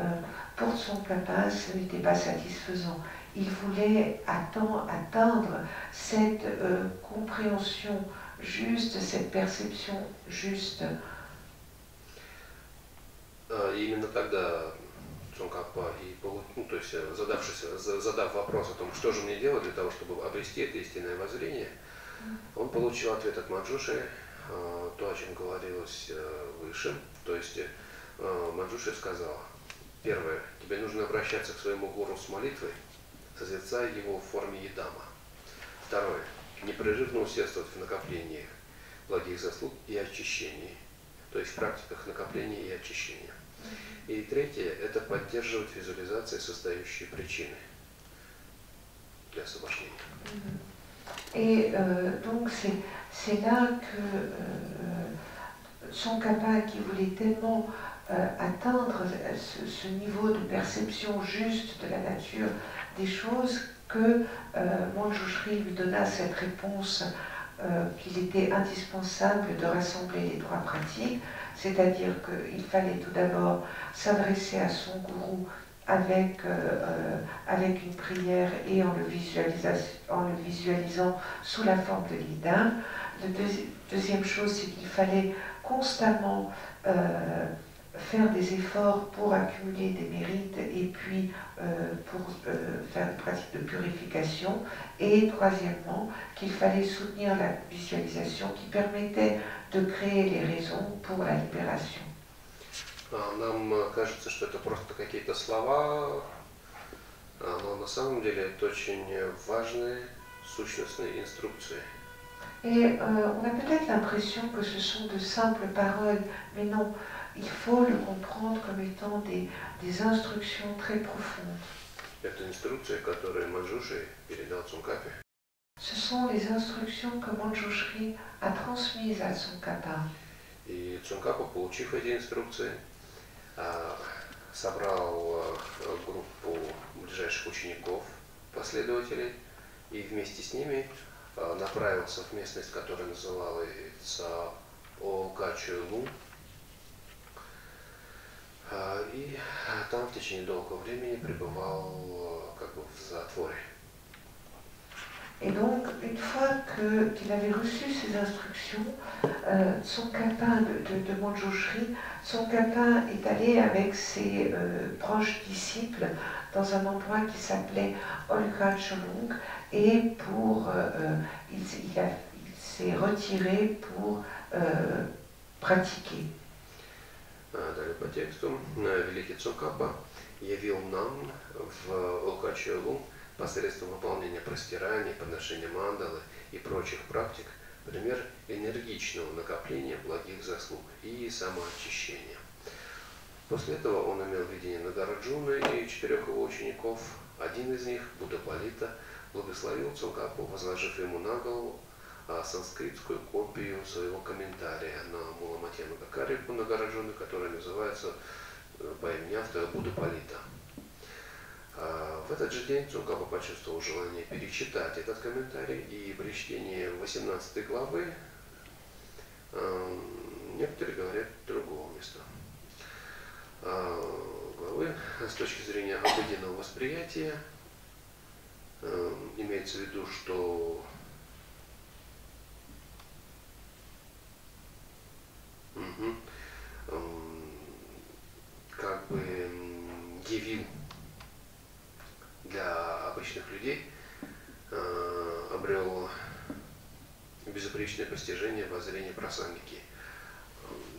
pour son papa, ce n'était pas satisfaisant. Il voulait atteindre cette compréhension juste, cette perception juste. Именно тогда Цункапа и ну, то есть э, задавшись, за- задав вопрос о том, что же мне делать для того, чтобы обрести это истинное воззрение, он получил ответ от Маджуши, э, то, о чем говорилось э, выше. То есть э, Маджуши сказал, первое, тебе нужно обращаться к своему гуру с молитвой, созерцая его в форме едама. Второе, непрерывно усердствовать в накоплении благих заслуг и очищении, то есть в практиках накопления и очищения. И третье – это поддерживать визуализации, создающие причины для освобождения. Et euh, donc c'est, c'est là que euh, son kappa qui voulait tellement euh, atteindre ce, ce niveau de perception juste de la nature des choses que euh, Manjushri lui donna cette réponse euh, qu'il était indispensable de rassembler les trois pratiques, c'est-à-dire qu'il fallait tout d'abord s'adresser à son gourou avec, euh, euh, une prière et en le, visualisant sous la forme de l'idin. La deuxième chose, c'est qu'il fallait constamment faire des efforts pour accumuler des mérites et puis euh, pour euh, faire une pratique de purification. Et troisièmement, qu'il fallait soutenir la visualisation qui permettait de créer les raisons pour la libération. Нам кажется, что это просто какие-то слова, но на самом деле это очень важные сущностные инструкции. Et euh, on a peut-être l'impression que ce sont de simples paroles, mais non, Il faut le comprendre comme étant des, des instructions très profondes. Ce sont les instructions que Manjushri a transmises à son kappa. И Цункапа, получив эти инструкции, собрал группу ближайших учеников, последователей, и вместе с ними направился в местность, которая называлась Олкачуэлу, и там в течение долгого времени пребывал как бы в затворе. Et donc, une fois qu'il qu avait reçu ces instructions, euh, son capin de, de, de Manjushri, son capin est allé avec ses euh, proches disciples dans un endroit qui s'appelait Olga Cholung et pour, euh, euh il, il, il s'est retiré pour euh, pratiquer. Далее по тексту. Великий Цукапа явил нам в Лукачеву посредством выполнения простираний, подношения мандалы и прочих практик пример энергичного накопления благих заслуг и самоочищения. После этого он имел видение Нагараджуны и четырех его учеников. Один из них, Будда Палита, благословил Цукапу, возложив ему на голову санскритскую копию своего комментария на Муламатьяну Гакарику Нагараджуны, который называется по имени автора Будда Полита. В этот же день Цукаба почувствовал желание перечитать этот комментарий, и при чтении 18 главы некоторые говорят другого места главы с точки зрения обыденного восприятия имеется в виду, что безупречное постижение воззрения просангики.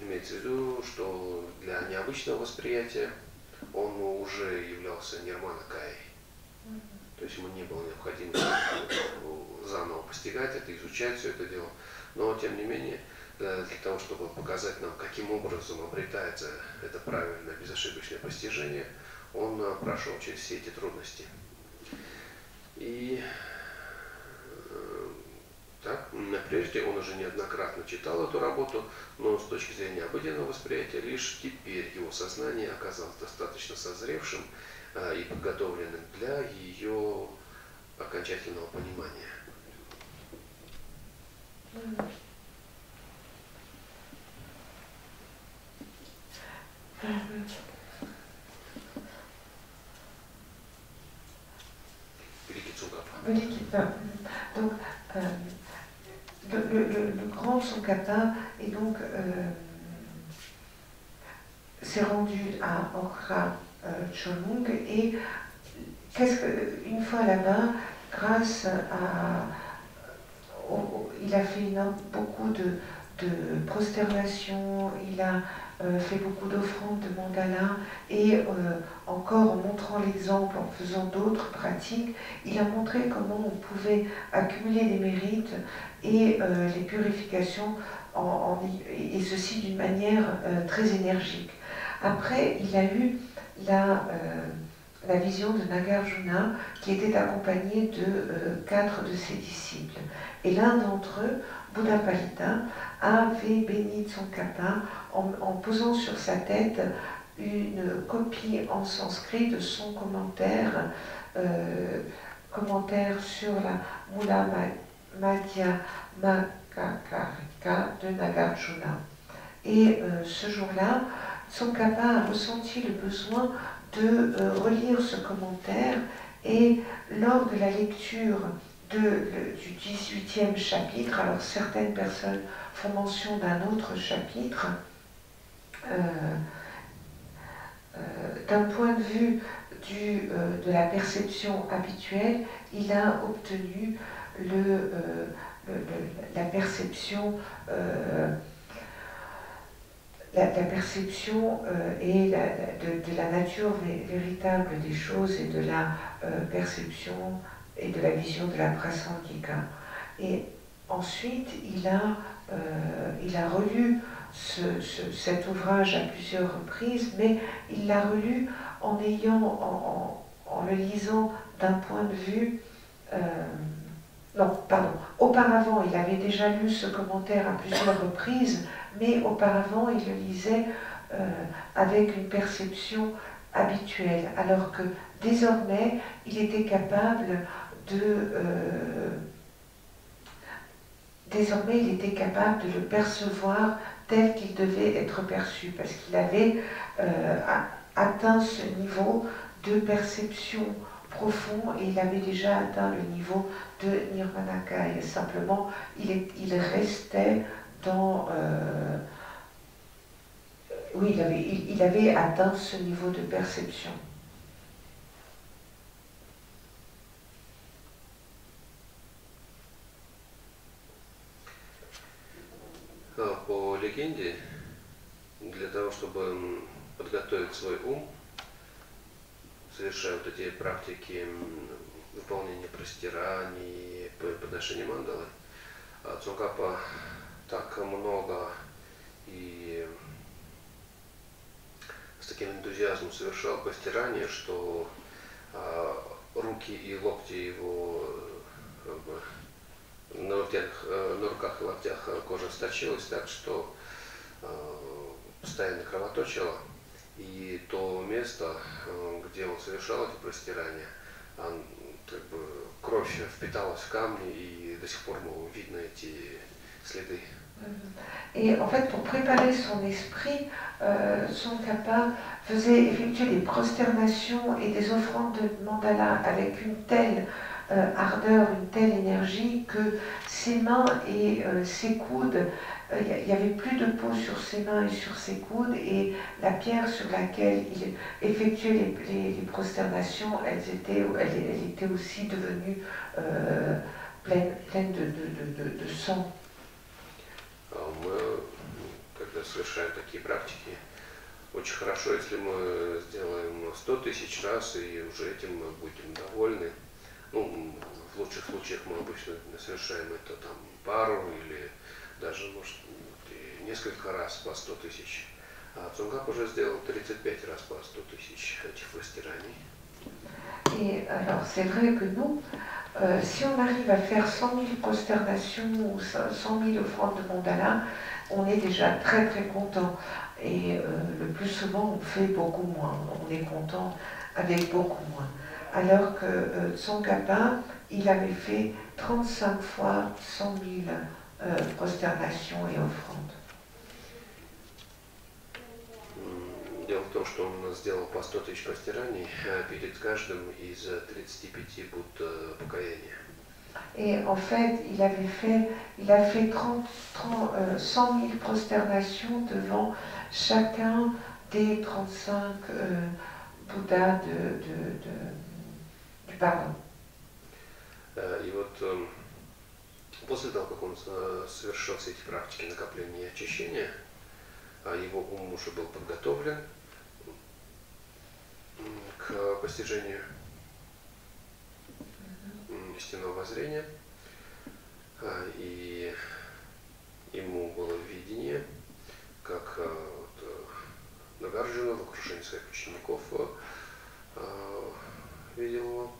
Имеется в виду, что для необычного восприятия он уже являлся нирмана кай. То есть ему не было необходимости заново постигать это, изучать все это дело. Но, тем не менее, для того, чтобы показать нам, каким образом обретается это правильное безошибочное постижение, он прошел через все эти трудности. И э, прежде он уже неоднократно читал эту работу, но с точки зрения обыденного восприятия, лишь теперь его сознание оказалось достаточно созревшим э, и подготовленным для ее окончательного понимания. Donc, euh, le, grand Tsongkhapa est donc euh, s'est rendu à Okra euh, Cholung et qu'est-ce que, une fois là-bas, grâce à, il a fait beaucoup de, de prosternation, il a fait beaucoup d'offrandes de mandala et euh, encore en montrant l'exemple, en faisant d'autres pratiques, il a montré comment on pouvait accumuler des mérites et euh, les purifications, et ceci d'une manière très énergique. Après, il a eu la, la vision de Nagarjuna qui était accompagné de quatre de ses disciples. Et l'un d'entre eux, Bouddha Palita, avait béni son kappa en, en, posant sur sa tête une copie en sanskrit de son commentaire, euh, commentaire sur la Mula Madhya Makakarika de Nagarjuna. Et euh, ce jour-là, Tsongkhapa a ressenti le besoin de euh, relire ce commentaire et lors de la lecture de, du 18e chapitre, alors certaines personnes font mention d'un autre chapitre, euh, d'un point de vue du, de la perception habituelle, il a obtenu le, la perception la, perception euh, et de, la nature véritable des choses et de la euh, perception et de la vision de la prasangika. Et ensuite, il a, euh, il a relu cet ouvrage à plusieurs reprises, mais il l'a relu en ayant, en, le lisant d'un point de vue non, pardon. Auparavant, il avait déjà lu ce commentaire à plusieurs reprises, mais auparavant, il le lisait euh, avec une perception habituelle, alors que désormais, il était capable Euh, désormais, il était capable de le percevoir tel qu'il devait être perçu, parce qu'il avait euh, atteint ce niveau de perception profond et il avait déjà atteint le niveau de Nirmanakaya. Simplement, il, est, il restait dans... Euh, oui, il, avait atteint ce niveau de perception. По легенде, для того, чтобы подготовить свой ум, совершая вот эти практики выполнения простираний, подношения мандалы, Цукапа так много и с таким энтузиазмом совершал постирание, что а, руки и локти его как бы, на, локтях, э, на руках и локтях кожа сточилась так, что а, постоянно кровоточила. И то место, э, где он совершал эти простирания, он, как бы, кровь впиталась в камни, и до сих пор ну, видно эти следы. Et en fait, pour préparer son esprit, euh, son kappa faisait effectuer des prosternations et des offrandes de mandala avec une telle euh, ardeur, une telle énergie que ses mains et euh, ses coudes il euh, n'y avait plus de peau sur ses mains et sur ses coudes, et la pierre sur laquelle il effectuait les, prosternations, elles étaient, elle, était aussi devenue euh, pleine, pleine de, de, de, de sang. Мы, когда совершаем такие практики, очень хорошо, если мы сделаем 100 тысяч раз, и уже этим мы будем довольны. Ну, в лучших случаях мы обычно совершаем это там пару или даже, может, несколько раз по 100 тысяч. А Цунгак уже сделал 35 раз по 100 тысяч этих растираний. Et alors, c'est vrai que nous, euh, si on arrive à faire 100 000 prosternations ou 100 000 offrandes de mandala, on est déjà très très content. Et euh, le plus souvent, on fait beaucoup moins. On est content avec beaucoup moins. Alors que euh, Tsongkhapa, il avait fait 35 fois 100 000 euh, prosternations et offrandes. Дело в том, что он сделал по 100 тысяч простираний, а перед каждым из 35 будут покаяния. Et en fait, il avait fait, il a fait 30, 30, euh, 100 000 prosternations devant chacun des 35 euh, Bouddhas de, de, de, du pardon. И вот После того, как он э, совершил все эти практики накопления и очищения, а его ум уже был подготовлен к постижению истинного воззрения, и ему было видение, как э, вот, э, Нагарджуна в окружении своих учеников видел его,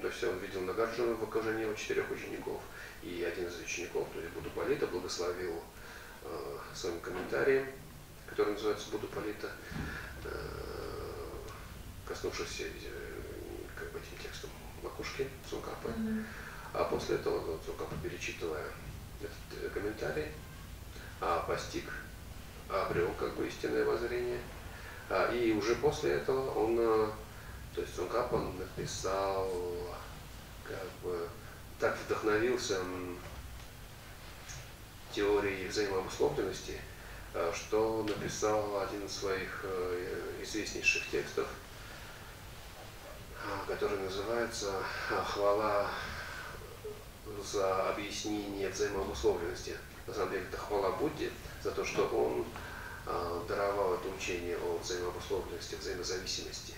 то есть он видел Нагарджуна в окружении его четырех учеников – и один из учеников, то есть Будупалита, благословил э, своим комментарием, который называется Будупалита, э, коснувшись э, как бы этим текстом макушки Сункапы. Mm-hmm. А после этого, вот, как перечитывая этот э, комментарий, а, постиг, обрел как бы истинное воззрение. А, и уже после этого он, а, то есть он Капан написал, как бы, так вдохновился теорией взаимообусловленности, а, что написал один из своих э, известнейших текстов, который называется «Хвала за объяснение взаимообусловленности». На самом деле это хвала Будде за то, что он э, даровал это учение о взаимообусловленности, взаимозависимости.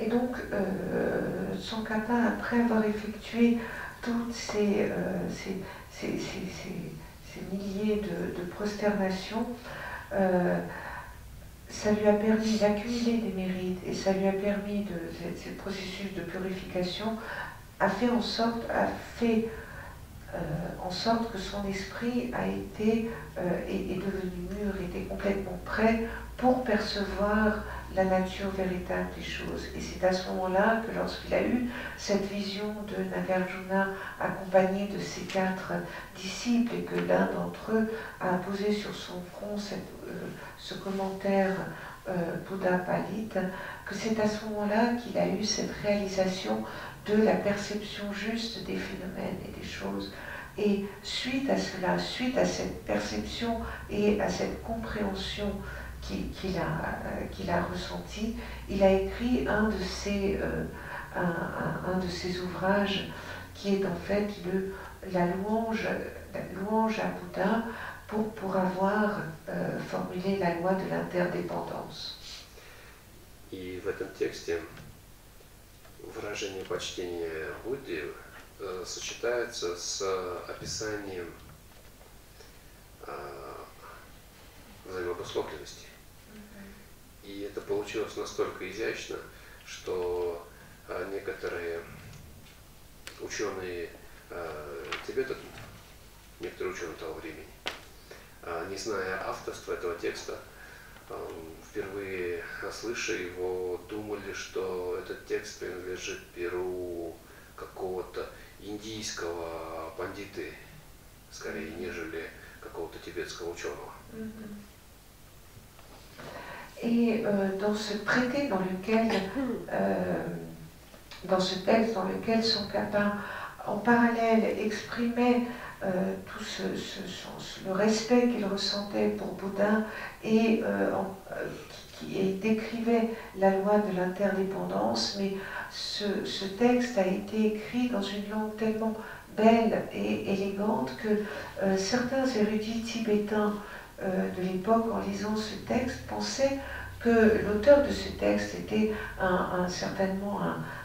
Et donc, euh, Sankapa, après avoir effectué toutes ces, euh, milliers de, de prosternations, euh, ça lui a permis d'accumuler des mérites et ça lui a permis de ce, processus de purification a fait en sorte a fait euh, en sorte que son esprit a été euh, est, devenu mûr, était complètement prêt pour percevoir la nature véritable des choses. Et c'est à ce moment-là que lorsqu'il a eu cette vision de Nagarjuna accompagné de ses quatre disciples et que l'un d'entre eux a posé sur son front euh, ce commentaire euh, Bouddha Palit, que c'est à ce moment-là qu'il a eu cette réalisation de la perception juste des phénomènes et des choses. Et suite à cela, suite à cette perception et à cette compréhension qu'il a, qu'il a ressenti, il a écrit un de ses, euh, un, de ses ouvrages qui est en fait le, la, louange, la louange à Bouddha pour, pour avoir euh, formulé la loi de l'interdépendance. И в этом тексте Выражение почтения Будде э, сочетается с описанием э, взаимообусловленности. И это получилось настолько изящно, что а, некоторые ученые а, Тибета, некоторые ученые того времени, а, не зная авторства этого текста, впервые слыша его, думали, что этот текст принадлежит перу какого-то индийского пандиты, скорее, нежели какого-то тибетского ученого. Mm-hmm. Et euh, dans ce traité dans lequel, euh, dans ce texte dans lequel son capin en parallèle exprimait euh, tout ce, le respect qu'il ressentait pour Bouddha et qui, décrivait la loi de l'interdépendance, mais ce, ce, texte a été écrit dans une langue tellement belle et élégante que certains érudits tibétains euh, de l'époque, en lisant ce texte, pensait que l'auteur de ce texte était certainement un,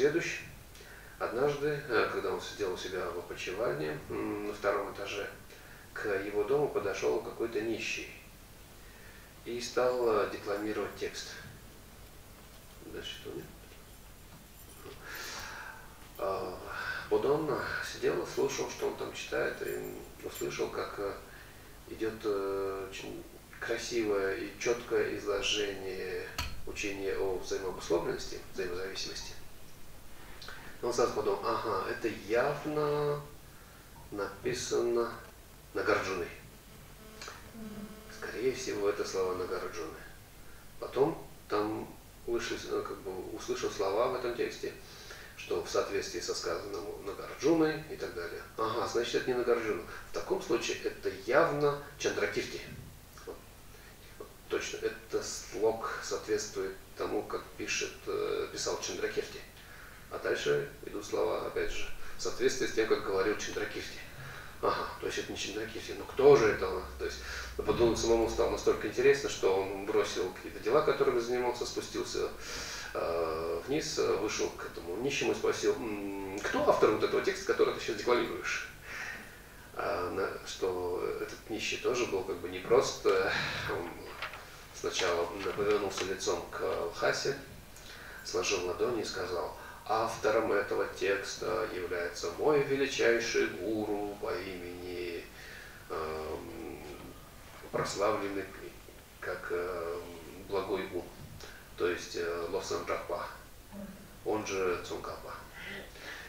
Сведущ. Однажды, когда он сидел у себя в опочивальне на втором этаже, к его дому подошел какой-то нищий и стал декламировать текст. Дальше что нет? Бодон сидел, слушал, что он там читает, и услышал, как э, идет э, очень красивое и четкое изложение учения о взаимообусловленности, взаимозависимости. Он сразу подумал, ага, это явно написано на Гарджуны. Скорее всего, это слова на Гарджуны. Потом там вышли, э, как бы услышал слова в этом тексте – что в соответствии со сказанным Нагарджуной и так далее. Ага, значит, это не Нагарджуна. В таком случае это явно Чандракирти. Точно, это слог соответствует тому, как пишет, э, писал Чандракирти. А дальше идут слова, опять же, в соответствии с тем, как говорил Чандракирти. Ага, то есть это не Чандракирти, ну кто же это? То есть Падуну самому стало настолько интересно, что он бросил какие-то дела, которыми занимался, спустился э, вниз, вышел к этому нищему и спросил, кто автор вот этого текста, который ты сейчас декламируешь? А, что этот нищий тоже был как бы не просто, сначала повернулся лицом к Алхасе, сложил ладони и сказал, Автором этого текста является мой величайший гуру по имени э, прославленный как э, благой ум, то есть э, Лосан Джапа, он же Цункапа.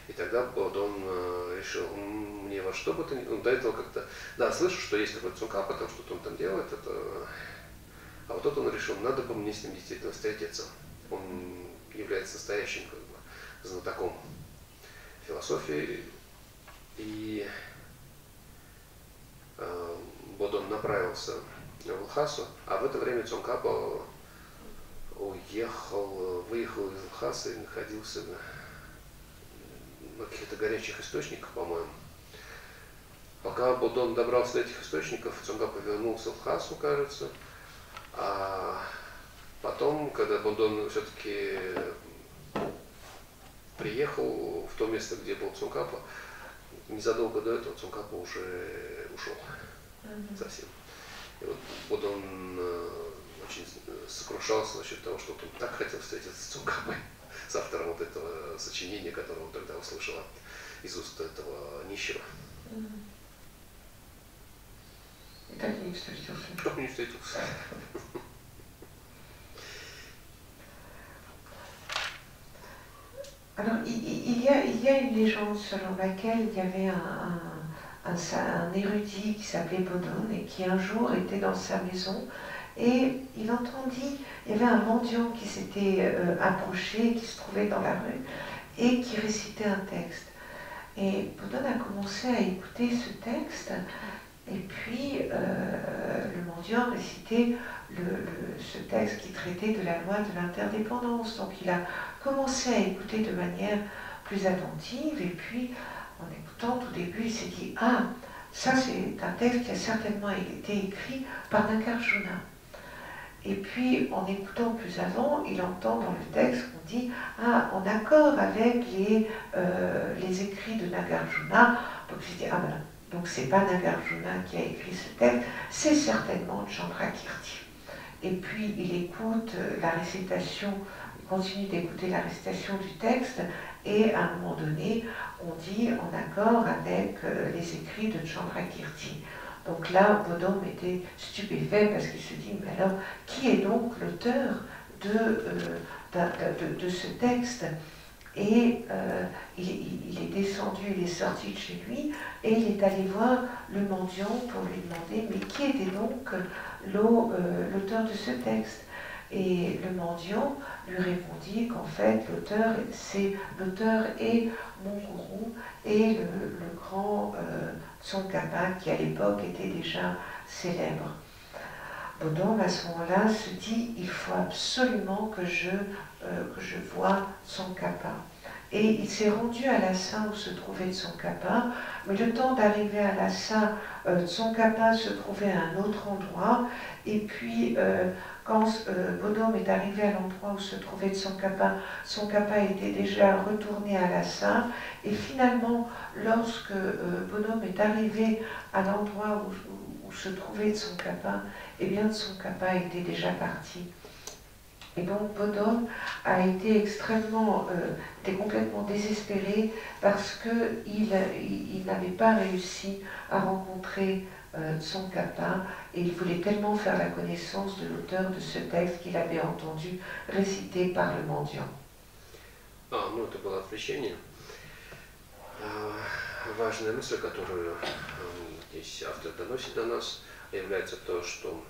И тогда вот он э, решил, мне во что бы то ни... Он до этого как-то, да, слышу, что есть какой-то Цункапа, там что-то он там делает, это... А вот тут он решил, надо бы мне с ним действительно встретиться. Он является настоящим как знатоком философии, и э, Бодон направился в Лхасу, а в это время Цонкапа уехал, выехал из Лхаса и находился на, каких-то горячих источниках, по-моему. Пока Бодон добрался до этих источников, Цонгапа вернулся в Хасу, кажется. А потом, когда Бодон все-таки приехал в то место, где был Цункапа, незадолго до этого Цункапа уже ушел mm-hmm. совсем. И вот, вот он э, очень сокрушался насчет того, что он так хотел встретиться с Цункапой, с автором вот этого сочинения, которое он тогда услышал из уст этого нищего. И так не встретился. Так не встретился. Alors, il, y a, une légende selon laquelle il y avait un, un, un, érudit qui s'appelait Bodon et qui un jour était dans sa maison et il entendit, il y avait un mendiant qui s'était euh, approché, qui se trouvait dans la rue et qui récitait un texte. Et Bodon a commencé à écouter ce texte et puis euh, le mendiant récitait ce texte qui traitait de la loi de l'interdépendance. Donc il a commencé à écouter de manière plus attentive et puis en écoutant tout début, il s'est dit Ah, ça c'est un texte qui a certainement été écrit par Nagarjuna. Et puis en écoutant plus avant, il entend dans le texte qu'on dit Ah, en accord avec les, euh, écrits de Nagarjuna. Donc il dit Ah, voilà. Donc c'est pas Nagarjuna qui a écrit ce texte, c'est certainement Chandrakirti. Et puis il écoute euh, la récitation continue d'écouter la récitation du texte et à un moment donné, on dit en accord avec euh, les écrits de Chandrakirti. Donc là, Bodom était stupéfait parce qu'il se dit, mais alors, qui est donc l'auteur de, euh, de, ce texte? Et il, il, est descendu, il est sorti de chez lui et il est allé voir le mendiant pour lui demander, mais qui était donc l'auteur de ce texte et le mendiant lui répondit qu'en fait l'auteur est mon gourou et le, grand euh, qui à l'époque était déjà célèbre. Bodong à ce moment-là se dit il faut absolument que je, euh, que je Tsongkhapa. Et il s'est rendu à Lhasa où se trouvait Tsongkhapa, mais le temps d'arriver à Lhasa, euh, Tsongkhapa se trouvait à un autre endroit, et puis euh, quand euh, Bodom est arrivé à l'endroit où se trouvait son capa, son capa était déjà retourné à Lhasa. Et finalement, lorsque Bodom est arrivé à l'endroit où, se trouvait son capa, eh bien son capa était déjà parti. Et donc Bodom a été extrêmement, euh, était complètement désespéré parce qu'il il, n'avait pas réussi à rencontrer euh, son kappa et il voulait tellement faire la connaissance de l'auteur de ce texte qu'il avait entendu récité par le mendiant. А, ну это было отвлечение. А, важная мысль, которую здесь автор доносит до нас, является то, что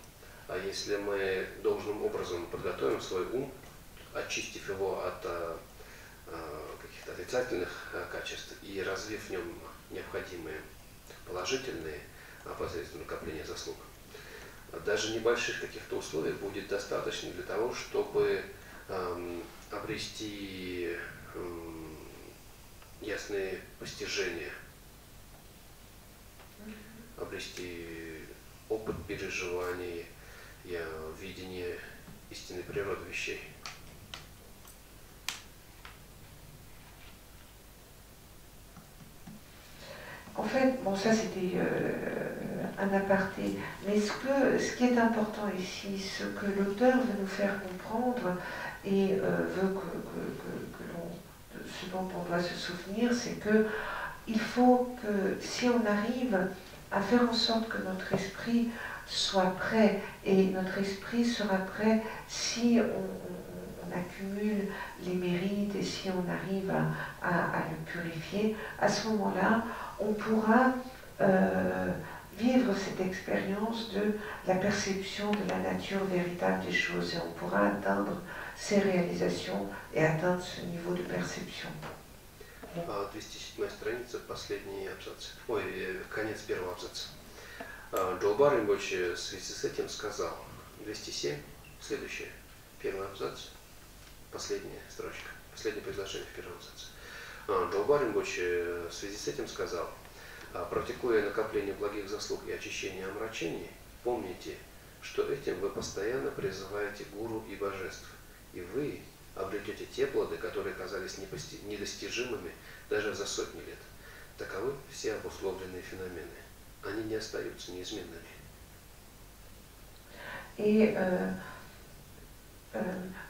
а если мы должным образом подготовим свой ум, очистив его от а, каких-то отрицательных качеств и развив в нем необходимые положительные а посредством накопления заслуг. Даже небольших каких-то условий будет достаточно для того, чтобы эм, обрести эм, ясные постижения, обрести опыт переживаний, видение истинной природы вещей. En fait, bon, ça c'était euh, un aparté, mais ce, que, ce qui est important ici, ce que l'auteur veut nous faire comprendre et euh, veut que, que, que l'on, ce dont on doit se souvenir, c'est que il faut que si on arrive à faire en sorte que notre esprit soit prêt, et notre esprit sera prêt si on, on, accumule les mérites et si on arrive à, à, à le purifier, à ce moment-là, on pourra euh, vivre cette expérience de la perception de la nature véritable des choses et on pourra atteindre ces réalisations et atteindre ce niveau de perception. 207 страница, последний абзац. Ой, конец первого абзаца. Джо Баренбоч в связи с этим сказал, 207, следующее, первый абзац, последняя строчка, последнее предложение в первом абзаце. Джо Баренбоч в связи с этим сказал, практикуя накопление благих заслуг и очищение омрачений, помните, что этим вы постоянно призываете гуру и божеств, и вы обретете те плоды, которые казались недостижимыми даже за сотни лет. Таковы все обусловленные феномены. Они не остаются неизменными. Et euh, euh,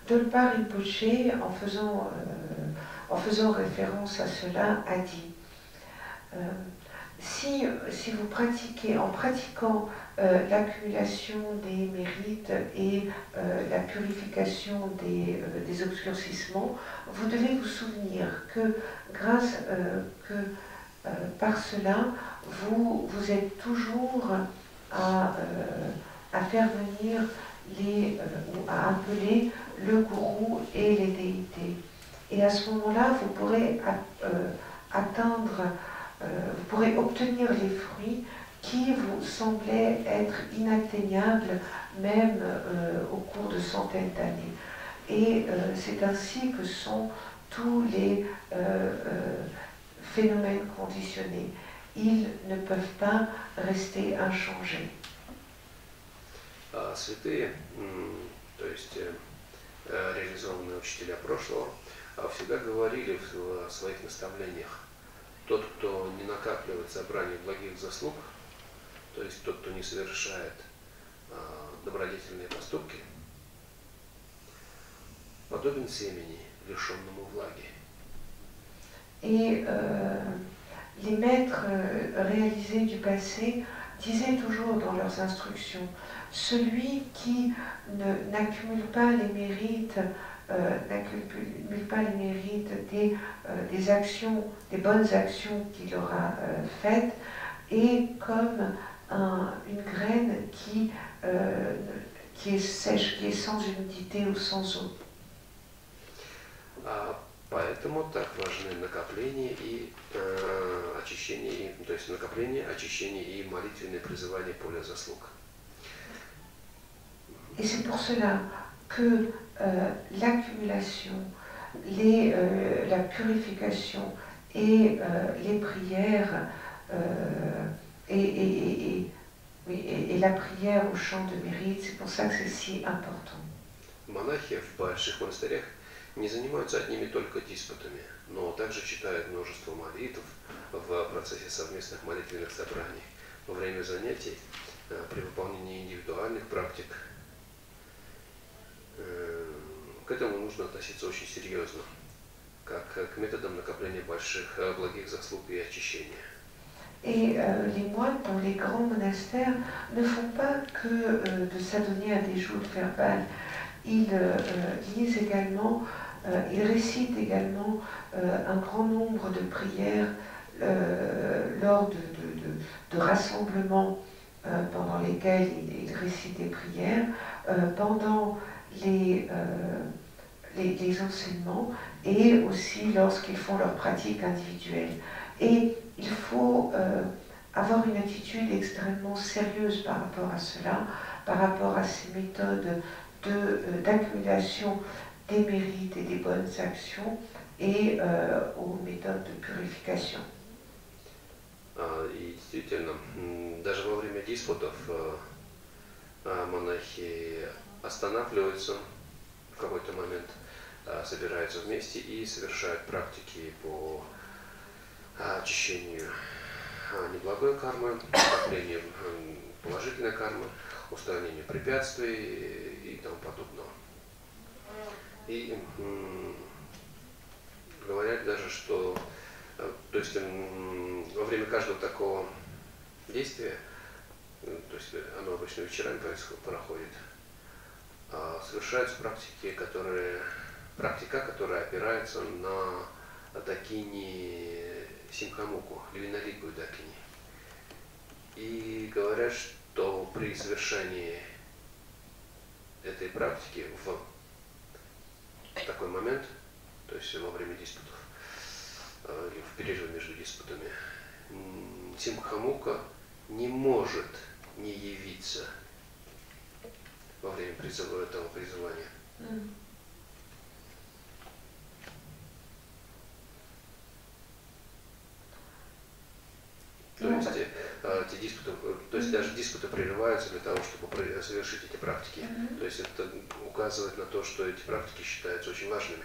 Dolpa Rinpoche, en faisant, euh, en faisant référence à cela, a dit euh, si, si vous pratiquez, en pratiquant euh, l'accumulation des mérites et euh, la purification des, euh, des, obscurcissements, vous devez vous souvenir que grâce que par cela, vous, vous êtes toujours à, à faire venir les, ou à appeler le gourou et les déités. Et à ce moment-là, vous pourrez atteindre euh, vous pourrez obtenir les fruits qui vous semblaient être inatteignables même euh, au cours de centaines d'années. Et euh, c'est ainsi que sont tous les phénomènes conditionnés. Ils ne peuvent pas rester inchangés. Святые, то есть реализованные учителя прошлого, всегда говорили в своих наставлениях тот, кто не накапливает собрание благих заслуг, то есть тот, кто не совершает э, добродетельные поступки, подобен семени, лишенному влаги. Et euh, les maîtres réalisés du passé disaient toujours dans leurs instructions, celui qui n'accumule pas les mérites euh, n'accumule pas les mérites des, euh, des, actions, des bonnes actions qu'il aura euh, faites, et comme un, une graine qui, euh, qui est sèche, qui est sans humidité ou sans eau. А поэтому так важны накопление и э, очищение, то есть накопление, очищение и молитвенное призывание поля заслуг. Et c'est pour cela que euh, l'accumulation, euh, la purification et euh, les prières et, et, et, et, la prière au chant de mérite, c'est pour ça que c'est si important. Монахи в больших монастырях Не занимаются одними только диспутами, но также читают множество молитв в процессе совместных молитвенных собраний, во время занятий, при выполнении индивидуальных практик к этому нужно относиться очень серьезно, как к методам накопления больших благих заслуг и очищения. Et les moines les grands monastères ne font pas que de s'adonner à des joutes verbales. Ils euh, lisent également, ils récitent également un grand nombre de prières lors de, rassemblements pendant lesquels ils, ils, récitent des prières, pendant les, euh, enseignements et aussi lorsqu'ils font leurs pratiques individuelles. Et il faut euh, avoir une attitude extrêmement sérieuse par rapport à cela, par rapport à ces méthodes d'accumulation de, des mérites et des bonnes actions et euh, aux méthodes de purification. А, действительно, даже во время диспутов э, а, монахи останавливаются в какой-то момент, а, собираются вместе и совершают практики по очищению неблагой кармы, накоплению положительной кармы, устранению препятствий тому подобного. И говорят даже, что э, то есть во время каждого такого действия, э, то есть оно обычно вечерами происходит, проходит, а, совершаются практики, которые, практика, которая опирается на дакини симхамуку, львиноликую дакини. И говорят, что при совершении этой практики в такой момент, то есть во время диспутов, э, или в перерыве между диспутами, м, Симхамука не может не явиться во время призыва этого призывания. То Ну, есть э, эти диспуты, э, то есть даже диспуты прерываются для того, чтобы совершить эти практики. Мгм. То есть это указывает на то, что эти практики считаются очень важными.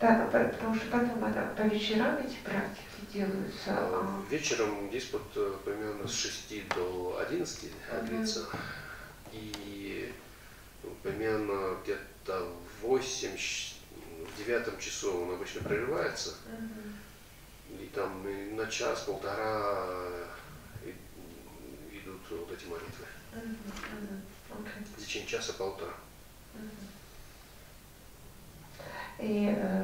Да, по- потому что потом это, по вечерам эти практики делаются. А, а, Вечером диспут э, примерно с 6 до 11 Мгм. длится. И ну, примерно где-то в 8, щ- в девятом часу он обычно прерывается. мгм. И там и на час-полтора идут вот эти молитвы. Мгм, мгм. Окей. В течение часа-полтора. Et euh,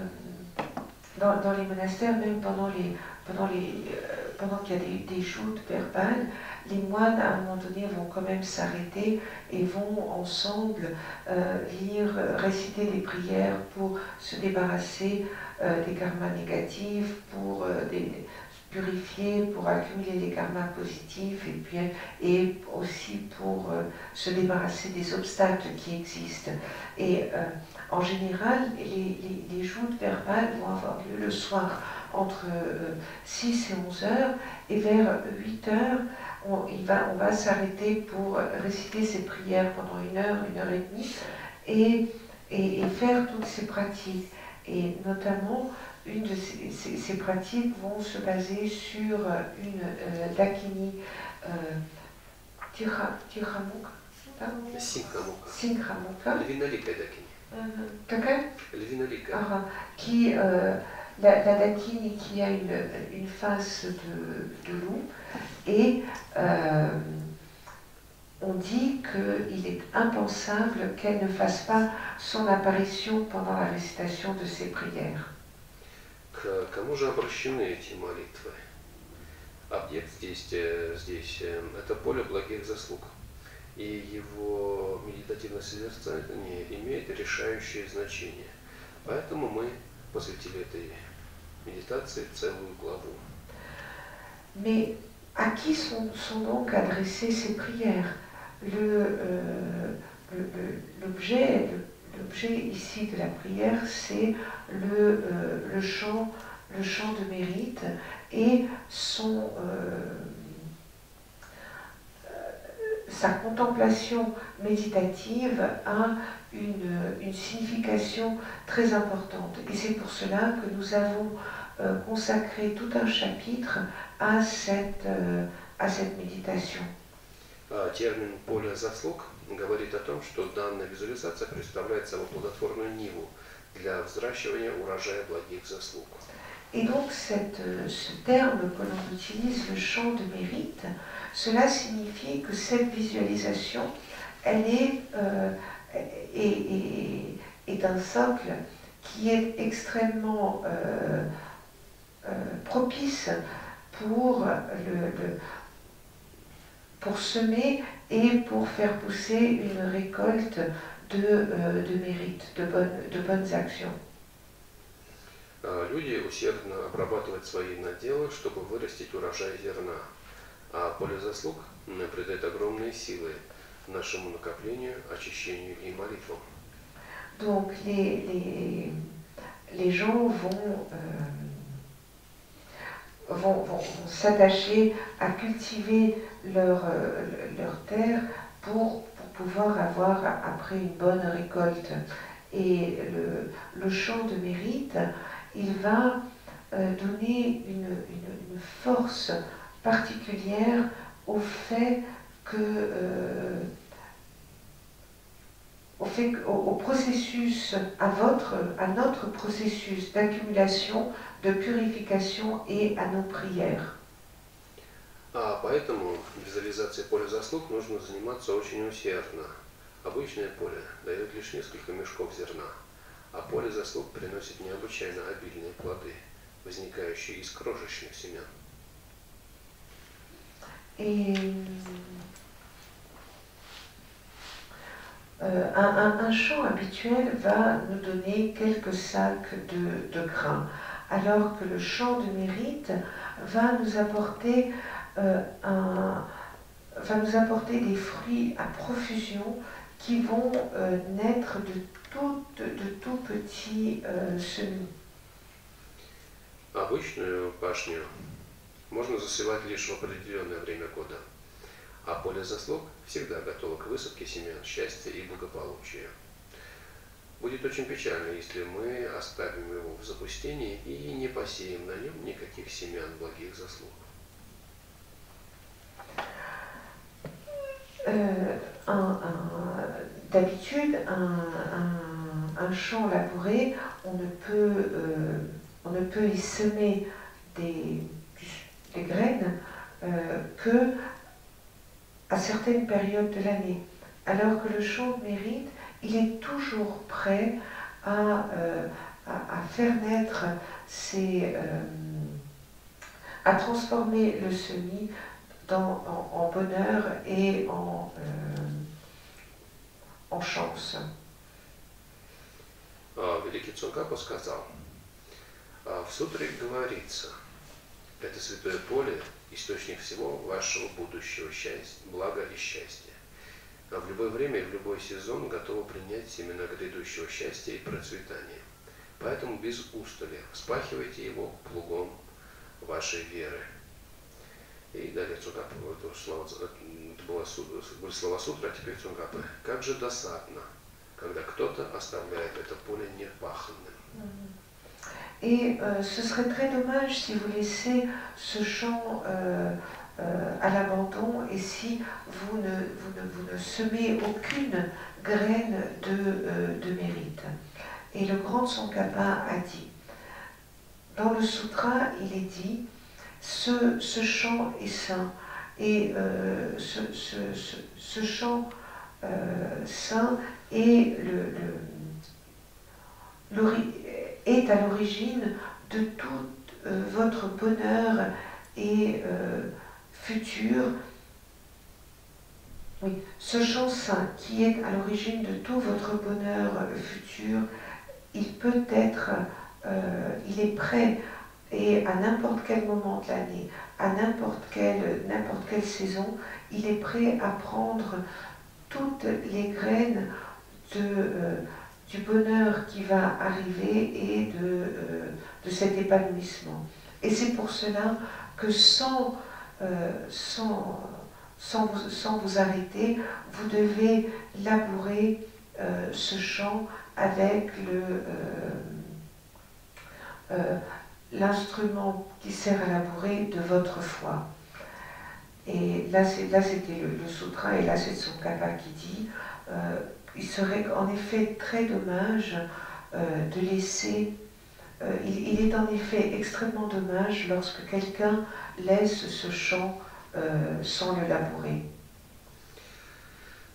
dans, dans les monastères, même pendant les pendant les euh, pendant qu'il y a des, des joutes verbales, les moines à un moment donné vont quand même s'arrêter et vont ensemble euh, lire, euh, réciter des prières pour se débarrasser euh, des karmas négatifs, pour euh, des- se purifier, pour accumuler les karmas positifs et puis et aussi pour euh, se débarrasser des obstacles qui existent. Et euh, en général, les, les, joutes verbales vont avoir lieu le soir entre euh, 6 et 11 heures et vers 8 heures, on, il va, va s'arrêter pour réciter ces prières pendant une heure, une heure et demie et, et, et faire toutes ces pratiques. Et notamment, une de ces, pratiques vont se baser sur euh, une euh, dakini euh, euh ah, Qui, euh, la, dakini qui a une, face de, de loup et on dit qu'il est impensable qu'elle ne fasse pas son apparition pendant la récitation de ses prières. К кому же обращены эти молитвы? Объект здесь, э, здесь э, это поле благих заслуг. И его медитативное созерцание имеет решающее значение. Поэтому мы посвятили этой медитации целую главу. Mais à qui sont, sont donc adressées ces prières Le, euh, le- le- L'objet ici de la prière, c'est le, euh, le, chant, le chant de mérite et son, euh, euh, sa contemplation méditative a une, signification très importante. Et c'est pour cela que nous avons consacré tout un chapitre à cette, à cette méditation А термин «поле заслуг» говорит о том, что данная визуализация представляет собой плодотворную ниву для взращивания урожая благих заслуг. Et donc cette, euh, ce terme que l'on utilise, le champ de mérite, cela signifie que cette visualisation, elle est, euh, est, est- est un socle qui est extrêmement euh, euh, propice pour, le, le- pour semer et pour faire pousser une récolte de, euh, de mérite, de bonnes, de bonnes actions. А Люди усердно обрабатывают свои наделы, чтобы вырастить урожай зерна. А поле заслуг м, придает огромные силы нашему накоплению, очищению и молитвам. Donc les, les, les gens vont, euh, vont, s'attacher à cultiver leur, euh, leur terre pour, pour, pouvoir avoir après une bonne récolte. Et le, le champ de mérite, il va euh, donner une, une, force particulière au fait que euh, au, fait, au, processus, à, votre, à notre processus d'accumulation, de purification et à nos prières. А поэтому визуализацией поля заслуг нужно заниматься очень усердно. Обычное поле дает лишь несколько мешков зерна, а поле заслуг приносит необычайно обильные плоды, возникающие из крошечных семян. Et euh, un, un, un, champ habituel va nous donner quelques sacs de, de, grains, alors que le champ de mérite va nous apporter, euh, un, va nous apporter des fruits à profusion qui vont euh, naître de tout, de tout petits semis. Обычную пашню можно засевать лишь в определенное время года. а поле заслуг всегда готово к высадке семян счастья и благополучия. Будет очень печально, если мы оставим его в запустении и не посеем на нем никаких семян благих заслуг. Euh, D'habitude, un, un, un, champ labouré, on ne peut, euh, on ne peut y semer des, des graines euh, que à certaines périodes de l'année. Alors que le champ de mérite, il est toujours prêt à, euh, à, à faire naître ses, euh, à transformer le semis dans, en, en, bonheur et en, euh, en chance. Великий Цункапа сказал, в сутре говорится, это святое поле источник всего вашего будущего счастья, блага и счастья. А в любое время и в любой сезон готовы принять семена грядущего счастья и процветания. Поэтому без устали вспахивайте его плугом вашей веры. И далее Цунгапа, это, слова, это было, были слова Сутры, а теперь Цунгапы. Как же досадно, когда кто-то оставляет это поле непаханным. Et euh, ce serait très dommage si vous laissez ce euh, euh, à l'abandon et si vous ne, vous, ne, vous ne, semez aucune graine de, de, mérite. Et le grand Tsongkhapa a dit, dans le sutra, il est dit, ce, ce champ est saint. Et ce, ce, ce, champ saint est le, le, est à l'origine de tout euh, votre bonheur et euh, futur. Oui, ce champ saint qui est à l'origine de tout votre bonheur futur, il peut être, euh, il est prêt et à n'importe quel moment de l'année, à n'importe quelle, n'importe quelle saison, il est prêt à prendre toutes les graines de, euh, du bonheur qui va arriver et euh, de cet épanouissement. Et c'est pour cela que sans, euh, sans, sans, vous, sans, vous, arrêter, vous devez labourer euh, ce champ avec euh, l'instrument qui sert à labourer de votre foi. Et là, c'était le, le, et là, c'est son kapa qui dit il serait en effet très dommage de laisser, il, est en effet extrêmement dommage lorsque quelqu'un laisse ce champ euh, sans le labourer.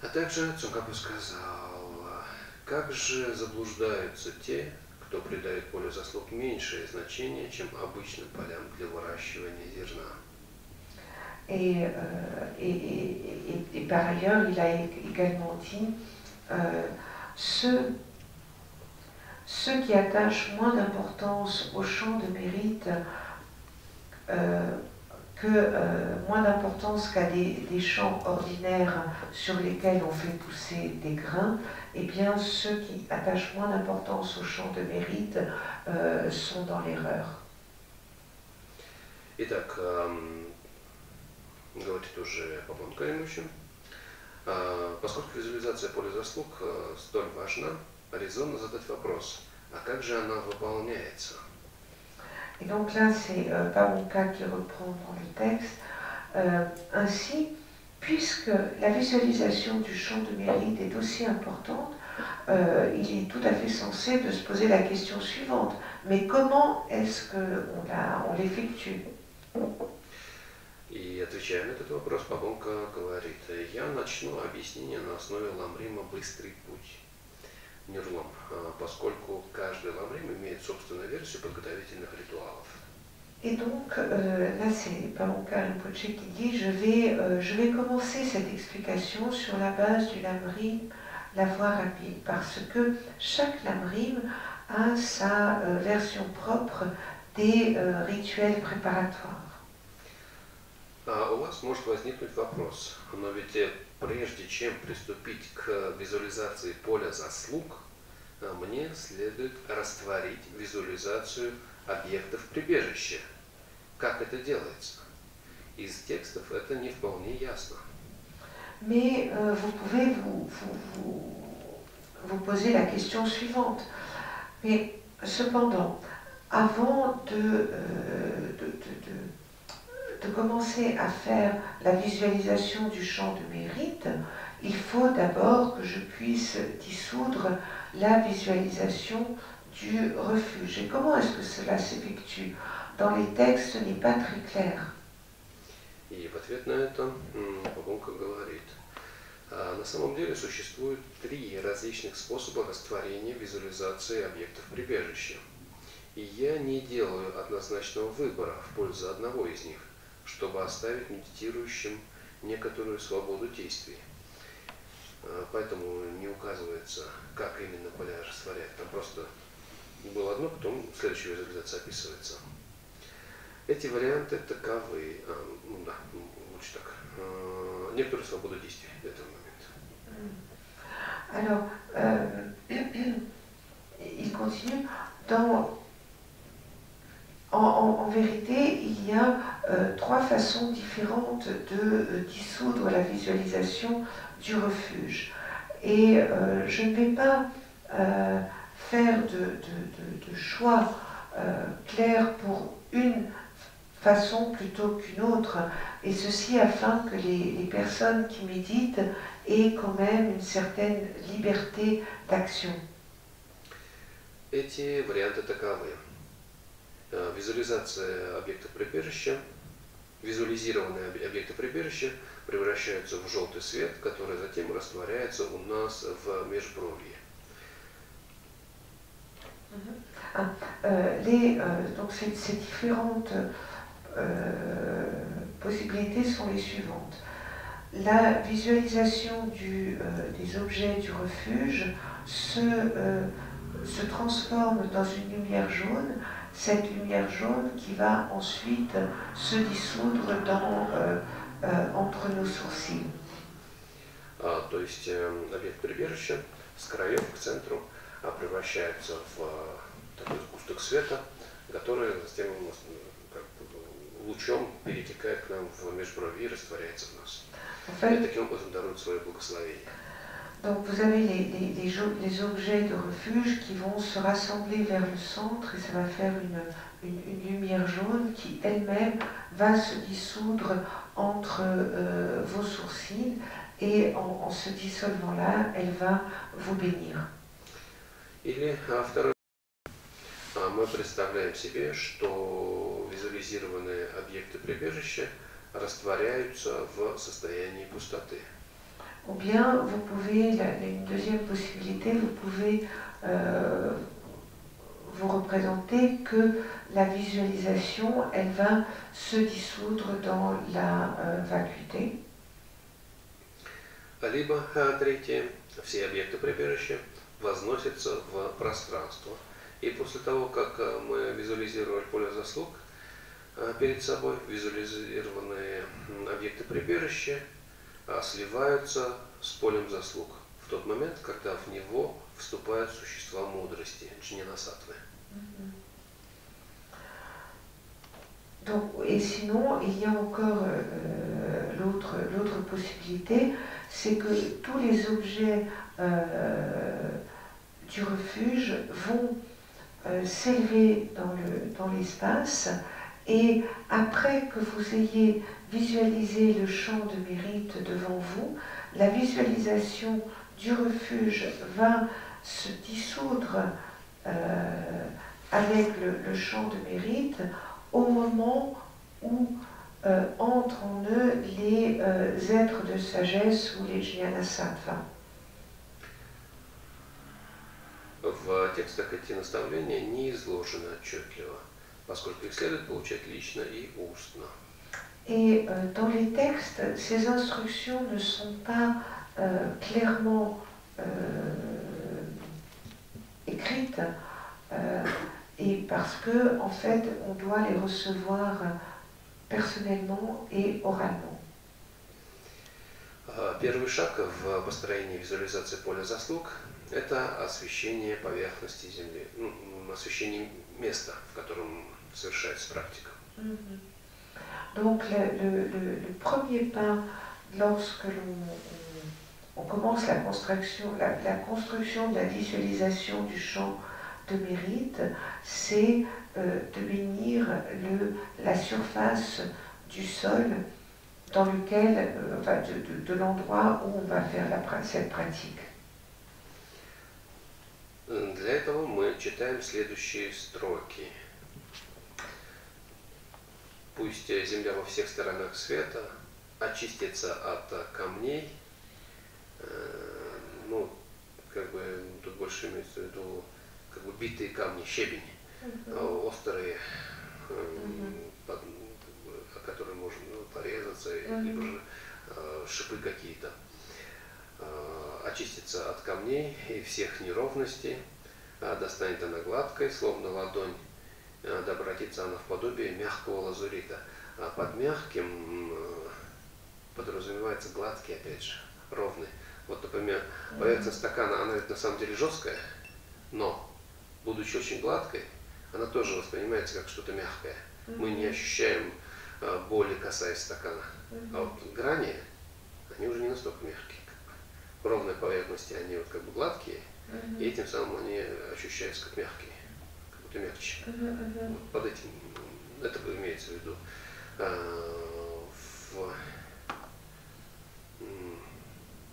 А также Цукапа сказал, как же заблуждаются те, кто придает полю заслуг меньшее значение, чем обычным полям для выращивания зерна. Et, euh, et, et, et, par ailleurs, il a également dit euh, ceux, ceux, qui attachent moins d'importance au champ de mérite euh, que euh, moins d'importance qu'a des, des, champs ordinaires sur lesquels on fait pousser des grains, eh bien ceux qui attachent moins d'importance aux champs de mérite euh, sont dans l'erreur. Итак, эм, говорит уже Папон Калимовичем, э, поскольку визуализация поля заслуг э, столь важна, резонно задать вопрос, а как же она выполняется? Et donc là, c'est euh, Pavonka qui reprend dans le texte. Euh, ainsi, puisque la visualisation du champ de mérite est aussi importante, euh, il est tout à fait sensé de se poser la question suivante. Mais comment est-ce qu'on on l'effectue И отвечая на этот вопрос, Павонка говорит, я начну объяснение на основе Ламрима «Быстрый путь». Нерлом, поскольку каждый ламрим имеет собственную версию подготовительных ритуалов. Et donc, euh, là, c'est Pavonka Rinpoche qui dit je vais, euh, je vais commencer cette explication sur la base du lamrim, la voie rapide, parce que chaque lamrim a sa euh, version propre des euh, rituels préparatoires. А у вас может возникнуть вопрос, но ведь прежде чем приступить к визуализации поля заслуг, мне следует растворить визуализацию объектов прибежища. Как это делается? Из текстов это не вполне ясно. Mais euh, vous pouvez vous, vous, vous, vous, poser la question suivante. Mais cependant, avant de, euh, de, de, de de commencer à faire la visualisation du champ de mérite, il faut d'abord que je puisse dissoudre la visualisation du refuge. Et comment est-ce que cela s'effectue Dans les textes, ce n'est pas très clair. И в ответ на это Бабонка говорит, на самом деле существует три различных способа растворения визуализации объектов прибежища. И я не делаю однозначного выбора в пользу одного из них – чтобы оставить медитирующим некоторую свободу действий. Поэтому не указывается, как именно поля растворять. Там просто было одно, потом следующая визуализация описывается. Эти варианты таковы. Ну да, лучше так. Некоторую свободу действий в этом момент. Alors, euh, il continue dans En, vérité, il y a euh, trois façons différentes de euh, dissoudre la visualisation du refuge. Et euh, je ne vais pas faire de, choix clair pour une façon plutôt qu'une autre, et ceci afin que les, les, personnes qui méditent aient quand même une certaine liberté d'action. Эти варианты таковы. визуализация объекта прибежища, визуализированные объекты прибежища превращаются в желтый свет, который затем растворяется у нас в межбровье. Ah, euh, les, euh, donc ces, ces différentes euh, possibilités sont les suivantes. La visualisation du, des objets du refuge se, se transforme dans une lumière jaune cette lumière jaune qui va ensuite se dissoudre dans, euh, euh, entre nos sourcils. А, то есть э, объект прибежища с краев к центру а, превращается в а, такой сгусток света, который затем как, лучом перетекает к нам в межброви и растворяется в нас. И таким образом дарует свое благословение. Donc vous avez les, les, les, les, objets de refuge qui vont se rassembler vers le centre et ça va faire une, une, une lumière jaune qui elle-même va se dissoudre entre euh, vos sourcils et en, en, se dissolvant là, elle va vous bénir. Или второй, мы представляем себе, что визуализированные объекты прибежища растворяются в состоянии пустоты. Ou bien vous pouvez, la, une deuxième possibilité, vous pouvez euh, vous représenter que la visualisation, elle va se dissoudre dans la euh, vacuité. Либо третье, все объекты прибежища возносятся в пространство. И после того, как мы визуализировали поле заслуг, а, перед собой, визуализированные объекты прибежища а, сливаются с полем заслуг в тот момент, когда в него вступают существа мудрости, джнинасатвы. Donc, et sinon, il y a encore euh, l'autre, l'autre possibilité, c'est que tous les objets euh, du refuge vont euh, s'élever dans, le, dans l'espace et après que vous ayez visualisé le champ de mérite devant vous, la visualisation du refuge va se dissoudre avec le, le champ de mérite au moment où euh, entrent en eux les euh, êtres de sagesse ou les jnana-sattva. В текстах эти наставления не изложены отчетливо, поскольку их следует получать лично и устно. Et euh, dans les textes, ces instructions ne sont pas euh, clairement euh, écrites. Euh, et parce que en fait on doit les recevoir personnellement et oralement. Первый шаг в построении визуализации поля заслуг – это освещение поверхности Земли, ну, освещение места, в котором совершается практика. Donc le, le, le, le, premier pas lorsque l'on on, on commence la construction, la, la construction de la visualisation du champ de mérite, c'est euh, de bénir le, la surface du sol dans lequel, euh, enfin, de, de, de l'endroit où on va faire la, cette pratique. Для этого мы читаем следующие строки. Пусть земля во всех сторонах света очистится от камней, ну, как бы тут больше имеется в виду как бы битые камни, щебень, uh-huh. острые, uh-huh. под, о которые можно порезаться, uh-huh. либо же э, шипы какие-то. Э, очистится от камней и всех неровностей, э, достанет она гладкой, словно ладонь, обратится она в подобие мягкого лазурита. А под мягким э, подразумевается гладкий, опять же, ровный. Вот, например, поверхность стакана, она ведь на самом деле жесткая, но будучи очень гладкой, она тоже воспринимается как что-то мягкое. Mm-hmm. Мы не ощущаем э, боли, касаясь стакана. Mm-hmm. А вот грани, они уже не настолько мягкие. Ровной поверхности они вот как бы гладкие, mm-hmm. и этим самым они ощущаются как мягкие, как будто мягче. Mm-hmm. Вот под этим, это имеется в виду. Э, в,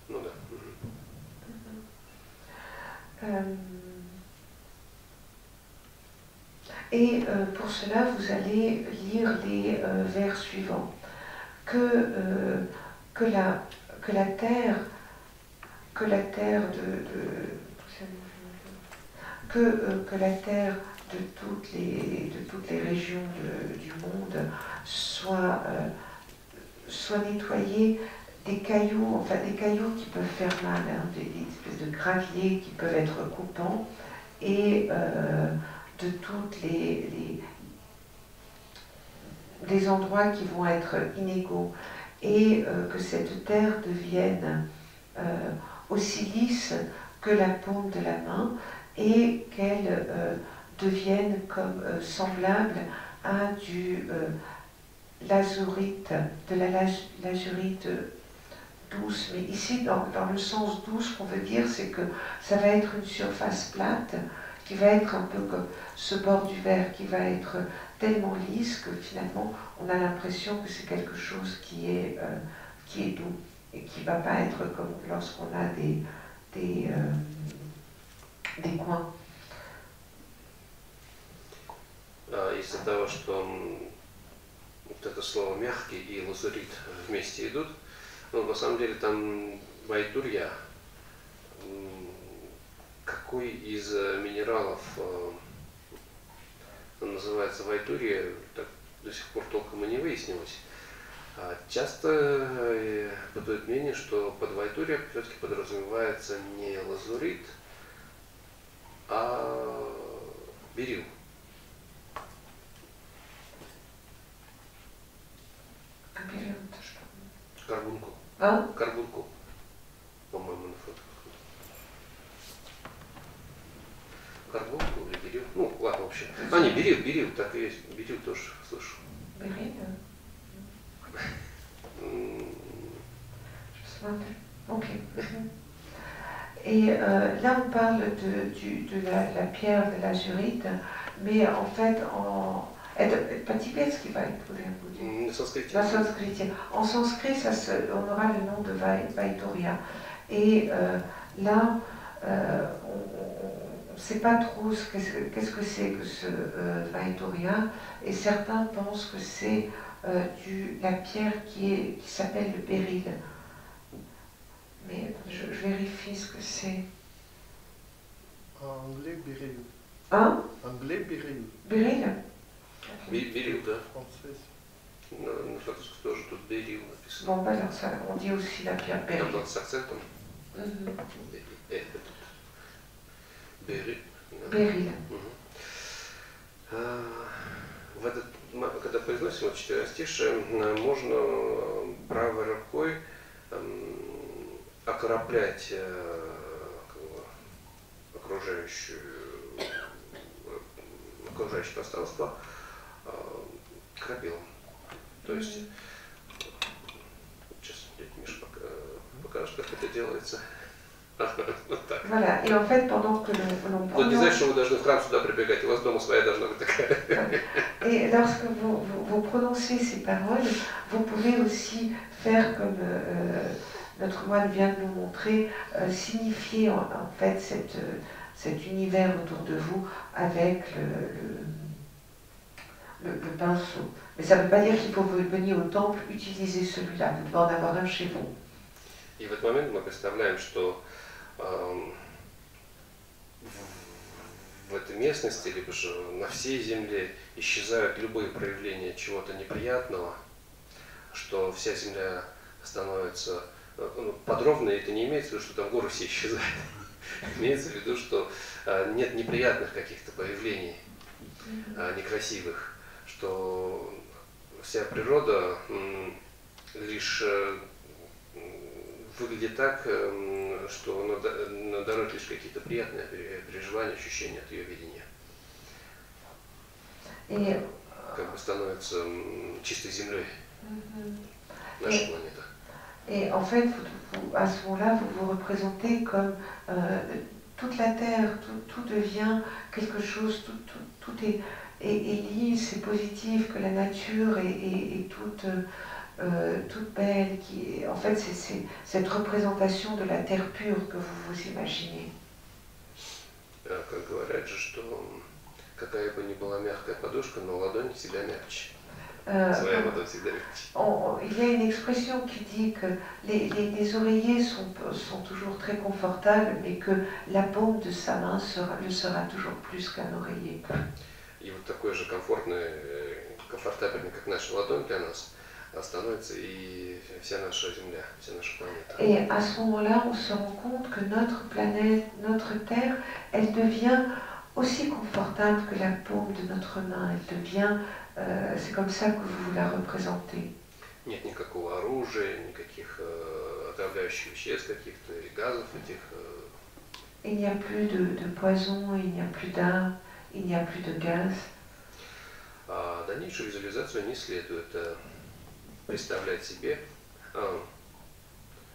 ну да. Mm-hmm. Um... Et euh, pour cela, vous allez lire les euh, vers suivants. Que, euh, que, la, que la terre, que la terre de, de que, euh, que la terre de toutes les, régions du monde soit, euh, soit nettoyée des cailloux, enfin des cailloux qui peuvent faire mal, hein, des, espèces de graviers qui peuvent être coupants, et euh, de toutes les, les, des endroits qui vont être inégaux et euh, que cette terre devienne euh, aussi lisse que la paume de la main et qu'elle euh, devienne comme euh, semblable à du euh, lazurite, de la lazurite douce. Mais ici, dans, dans le sens douce qu'on veut dire, c'est que ça va être une surface plate qui va être un peu comme ce bord du verre qui va être tellement lisse que finalement on a l'impression que c'est quelque chose qui est, euh, qui est doux et qui ne va pas être comme lorsqu'on a des, des, des coins. Из-за того, что вот это слово мягкий и лазурит вместе идут, ну, на самом деле там Вайтурья, какой из минералов называется Вайтурия, так до сих пор толком и не выяснилось. А часто бытует мнение, что под Вайтурия все-таки подразумевается не лазурит, а берил. Hein Карбункул. По-моему, на фото. Карбункул или берил? Ну, ладно, в общем. А, не, берил, берил, так и есть. Берил тоже слышу. Бериль М, Je смотрю. Ok. Et euh, là, on parle de, du- de la, la pierre de la jurite, mais en fait, en. Это по-тибетски Вайтурия будет. м, На санскрите. На санскрите. En sanskrit, ça se- on aura le nom de Vai- Vaituria. Et euh, là, euh, on ne sait pas trop ce qu'est-ce que qu'est-ce que c'est que ce euh, Vaituria. Et certains pensent que c'est euh, du- la pierre qui, est- qui s'appelle le béryl. Mais je, je vérifie ce que c'est. Anglais, Beryl. Hein Anglais, Beryl. Béryl Бе- Берил, да. На, на французском тоже тут Берил написано. Bon, ben, ça, on dit. Там с акцентом. Берил. Берил. А, в этот, когда произносим это четверостишее, можно правой рукой окроплять э, окружающую, э, окружающее пространство э, крапилом. То есть, сейчас дядя Миша пока- покажет, как это делается. Вот так. Voilà. Et en fait, pendant que l'on l'on Вот не prononce- значит, что вы должны в храм сюда прибегать, у вас дома своя должна быть такая. Et lorsque vous, vous- vous prononcez ces paroles, vous pouvez aussi faire comme euh, notre moine vient de nous montrer, euh, signifier en, en fait cette, euh, cet univers autour de vous avec le, le, le pinceau. Mais ça ne veut pas dire qu'il faut venir au temple utiliser celui-là, vous devez en avoir un chez vous. И в этот момент мы представляем, что эм, в, этой местности, либо же на всей Земле исчезают любые проявления чего-то неприятного, что вся Земля становится э, ну, подробно, это не имеется в виду, что там горы все исчезают. Имеется в виду, что э, нет неприятных каких-то проявлений, э, некрасивых, что вся природа лишь э, выглядит так, эм, что она да- она дарует лишь какие-то приятные пере- переживания, ощущения от ее видения. Et Как бы становится м, чистой землей наша планета. Et en fait, vous- vous- à ce moment-là, vous vous représentez comme euh, toute la Terre, tout, tout devient quelque chose, tout, tout, tout est, et, et lit ce positif que la nature est, euh, toute, belle, en fait c'est cette représentation de la terre pure que vous vous imaginez. Euh, il y a une expression qui dit que les, oreillers sont, toujours très confortables, mais que la paume de sa main sera, le sera toujours plus qu'un oreiller. И вот такой же комфортный, э, комфортабельный, как наша ладонь для нас, а становится и вся наша Земля, вся наша планета. Et à ce moment-là, on se rend compte que notre planète, notre Terre, elle devient aussi confortable que la paume de notre main. Elle devient, euh, c'est comme ça que vous la représentez. Нет никакого оружия, никаких э, отравляющих веществ каких-то, или газов этих. э. Il n'y a plus de, de poison, il n'y a plus d'armes, Il n'y a plus de gaz. А дальнейшую визуализацию не следует э, представлять себе а,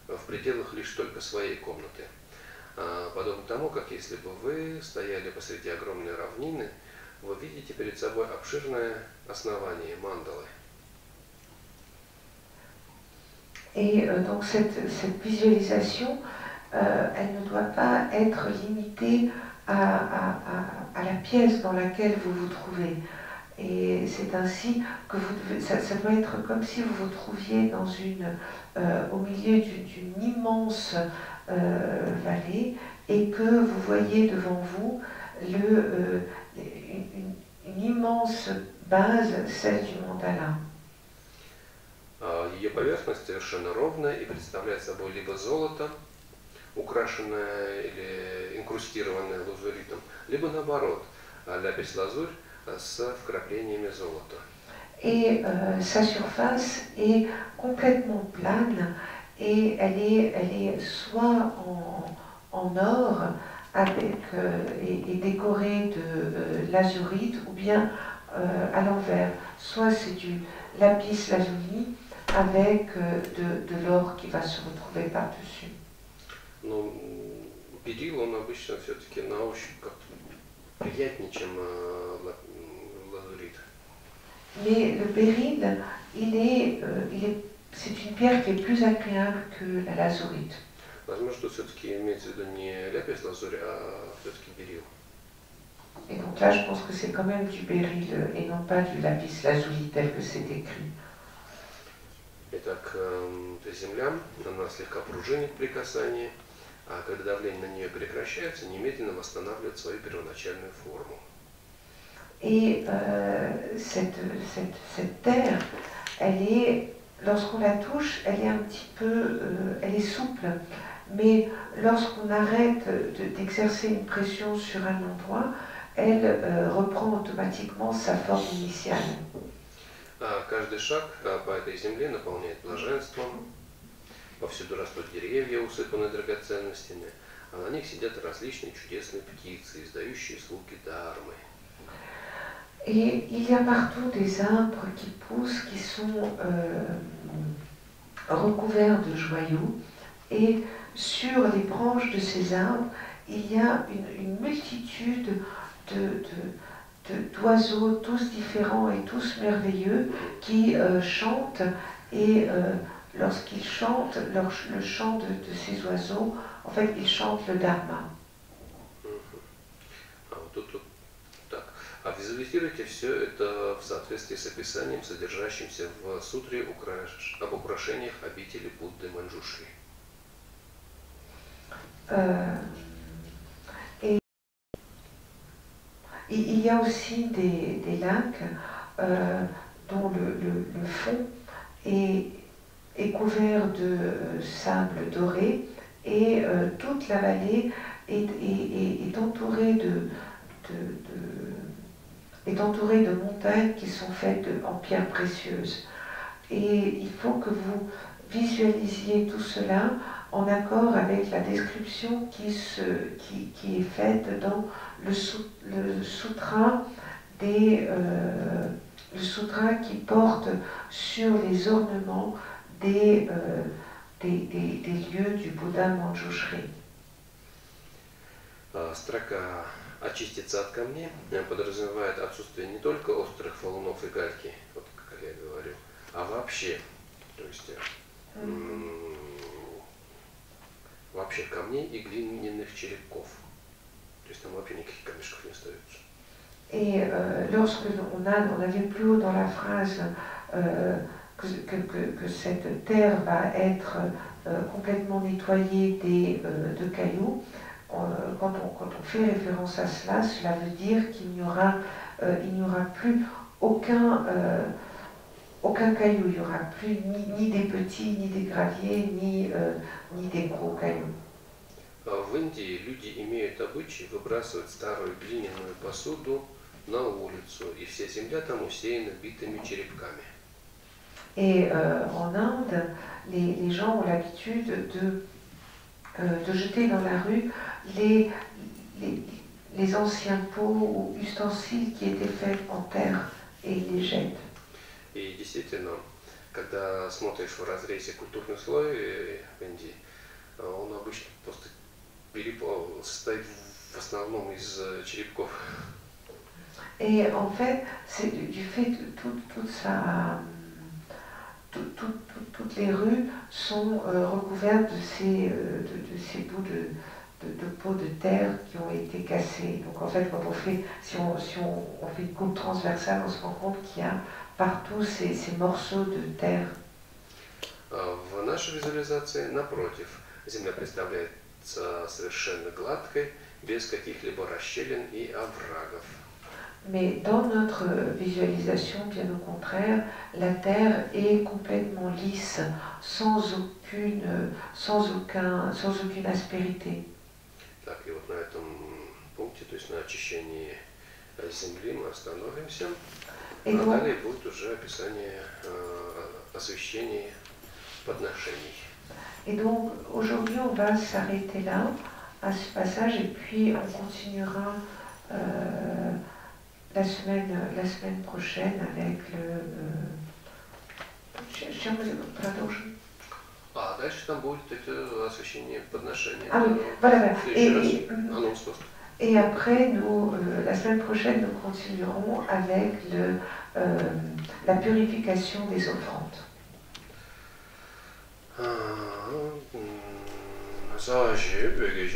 в пределах лишь только своей комнаты. А, Подобно тому, как если бы вы стояли посреди огромной равнины, вы видите перед собой обширное основание мандалы. Et euh, donc cette, cette visualisation, euh, elle ne doit pas être limitée à, à- à- à la pièce dans laquelle vous vous trouvez. Et c'est ainsi que vous devez, ça, ça doit être comme si vous vous trouviez dans une, euh, au milieu d'une d'une immense euh, vallée et que vous voyez devant vous le, euh, une, une- une immense base, celle du mandala. А, Ее поверхность совершенно ровная и представляет собой либо золото, украшенное или инкрустированное лазуритом, либо наоборот, а, ляпис-лазурь а, с вкраплениями золота. et euh, sa surface est complètement plane et elle est, elle est soit en, en or avec, euh, et, et décorée de euh, lazurite ou bien euh, à l'envers. Soit c'est du lapis lazuli avec euh, de, de l'or qui va se retrouver par-dessus. Но м, берил он обычно все-таки на ощупь как-то приятнее, чем э, лазурит. Mais le béryl, il est, euh, il est, c'est une pierre qui est plus agréable que la lazurite. Возможно, что все-таки имеется в виду не ляпис лазурь, а все-таки берил. Et donc là, je pense que c'est quand même du béryl et non pas du lapis lazuli tel que c'est écrit. Итак, эм, земля, она слегка пружинит при касании, а когда давление на нее прекращается, немедленно восстанавливает свою первоначальную форму. Et euh, cette, cette, cette terre, elle est, lorsqu'on la touche, elle est un petit peu, euh, elle est souple. Mais lorsqu'on arrête de- d'exercer une pression sur un endroit, elle euh, reprend automatiquement sa forme initiale. А каждый шаг а, по этой земле наполняет блаженством. Повсюду растут деревья, усыпанные драгоценностями, а на них сидят различные чудесные птицы, издающие звуки дармы. Et il y a partout des arbres qui poussent, qui sont euh, recouverts de joyaux. Et sur les branches de ces arbres, il y a une, une multitude de- de- de- d'oiseaux, tous différents et tous merveilleux, qui euh, chantent. Et euh, lorsqu'ils chantent, leur ch- le chant de, de ces oiseaux, en fait, ils chantent le Dharma. Мгм. А вот тут вот так. А визуализируйте все это в соответствии с описанием, содержащимся в сутре украш- об украшениях обители Будды Манджушри. Euh, et il il y a aussi des, des lacs euh, dont le, le- le fond est, est couvert de euh, sable doré et euh, toute la vallée est, est- est- entourée de, de- est entourée de montagnes qui sont faites en pierres précieuses. Et il faut que vous visualisiez tout cela en accord avec la description qui, se, qui, qui est faite dans le, sou- le des euh, qui porte sur les ornements des, euh, des, des- des lieux du Bouddha Manjushri. Строка «очиститься от камней» подразумевает отсутствие не только острых валунов и гальки, вот как я говорил, а вообще, то есть э, вообще камней и глиняных черепков. То есть там вообще никаких камешков не остается. Et euh, lorsque on a, on a vu plus haut dans la phrase euh, que, que- que- que cette terre va être euh, complètement nettoyée des, euh, de cailloux, euh, quand, on, quand on fait référence à cela, cela veut dire qu'il n'y aura, euh, il n'y aura plus aucun, euh, aucun caillou, il n'y aura plus ni, ni des petits, ni des graviers, ni, euh, ni des gros cailloux. А В Индии люди имеют обычай выбрасывать старую глиняную посуду на улицу, и вся земля там усеяна битыми черепками. Et euh, en Inde, les, les gens ont l'habitude de, euh, de jeter dans la rue les, les, les anciens pots ou ustensiles qui étaient faits en terre et ils les jettent. И действительно, когда смотришь в разрезе культурных слой э, в Индии, а он обычно просто перепол- состоит в основном из э, черепков. Et en fait, c'est du, du fait que tout- toute sa- tout- tout- tout- toutes les rues sont euh, recouvertes de ces, euh, de, de ces bouts de, de, de pots de terre qui ont été cassés. Donc en fait, quand on fait, si on, si on, on fait une coupe transversale, on se rend compte qu'il y a partout ces, ces morceaux de terre. А В нашей визуализации, напротив, земля представляется совершенно гладкой, без каких-либо расщелин и оврагов. Mais dans notre visualisation, bien au contraire, la terre est complètement lisse, sans aucune, sans aucun, sans aucune aspérité. Так, и вот на этом пункте, то есть на очищении э, земли мы остановимся. Et а donc, далее будет уже описание э, освещения подношений. Et donc aujourd'hui, on va s'arrêter là, à ce passage, et puis on continuera euh, la, semaine, la semaine prochaine avec le... Euh, Чем мы продолжим? А дальше там будет это освящение подношения. Ah oui, voilà. Et, et, et après, nous, euh, la semaine prochaine, nous continuerons avec le, euh, la purification des offrandes. Ça, j'ai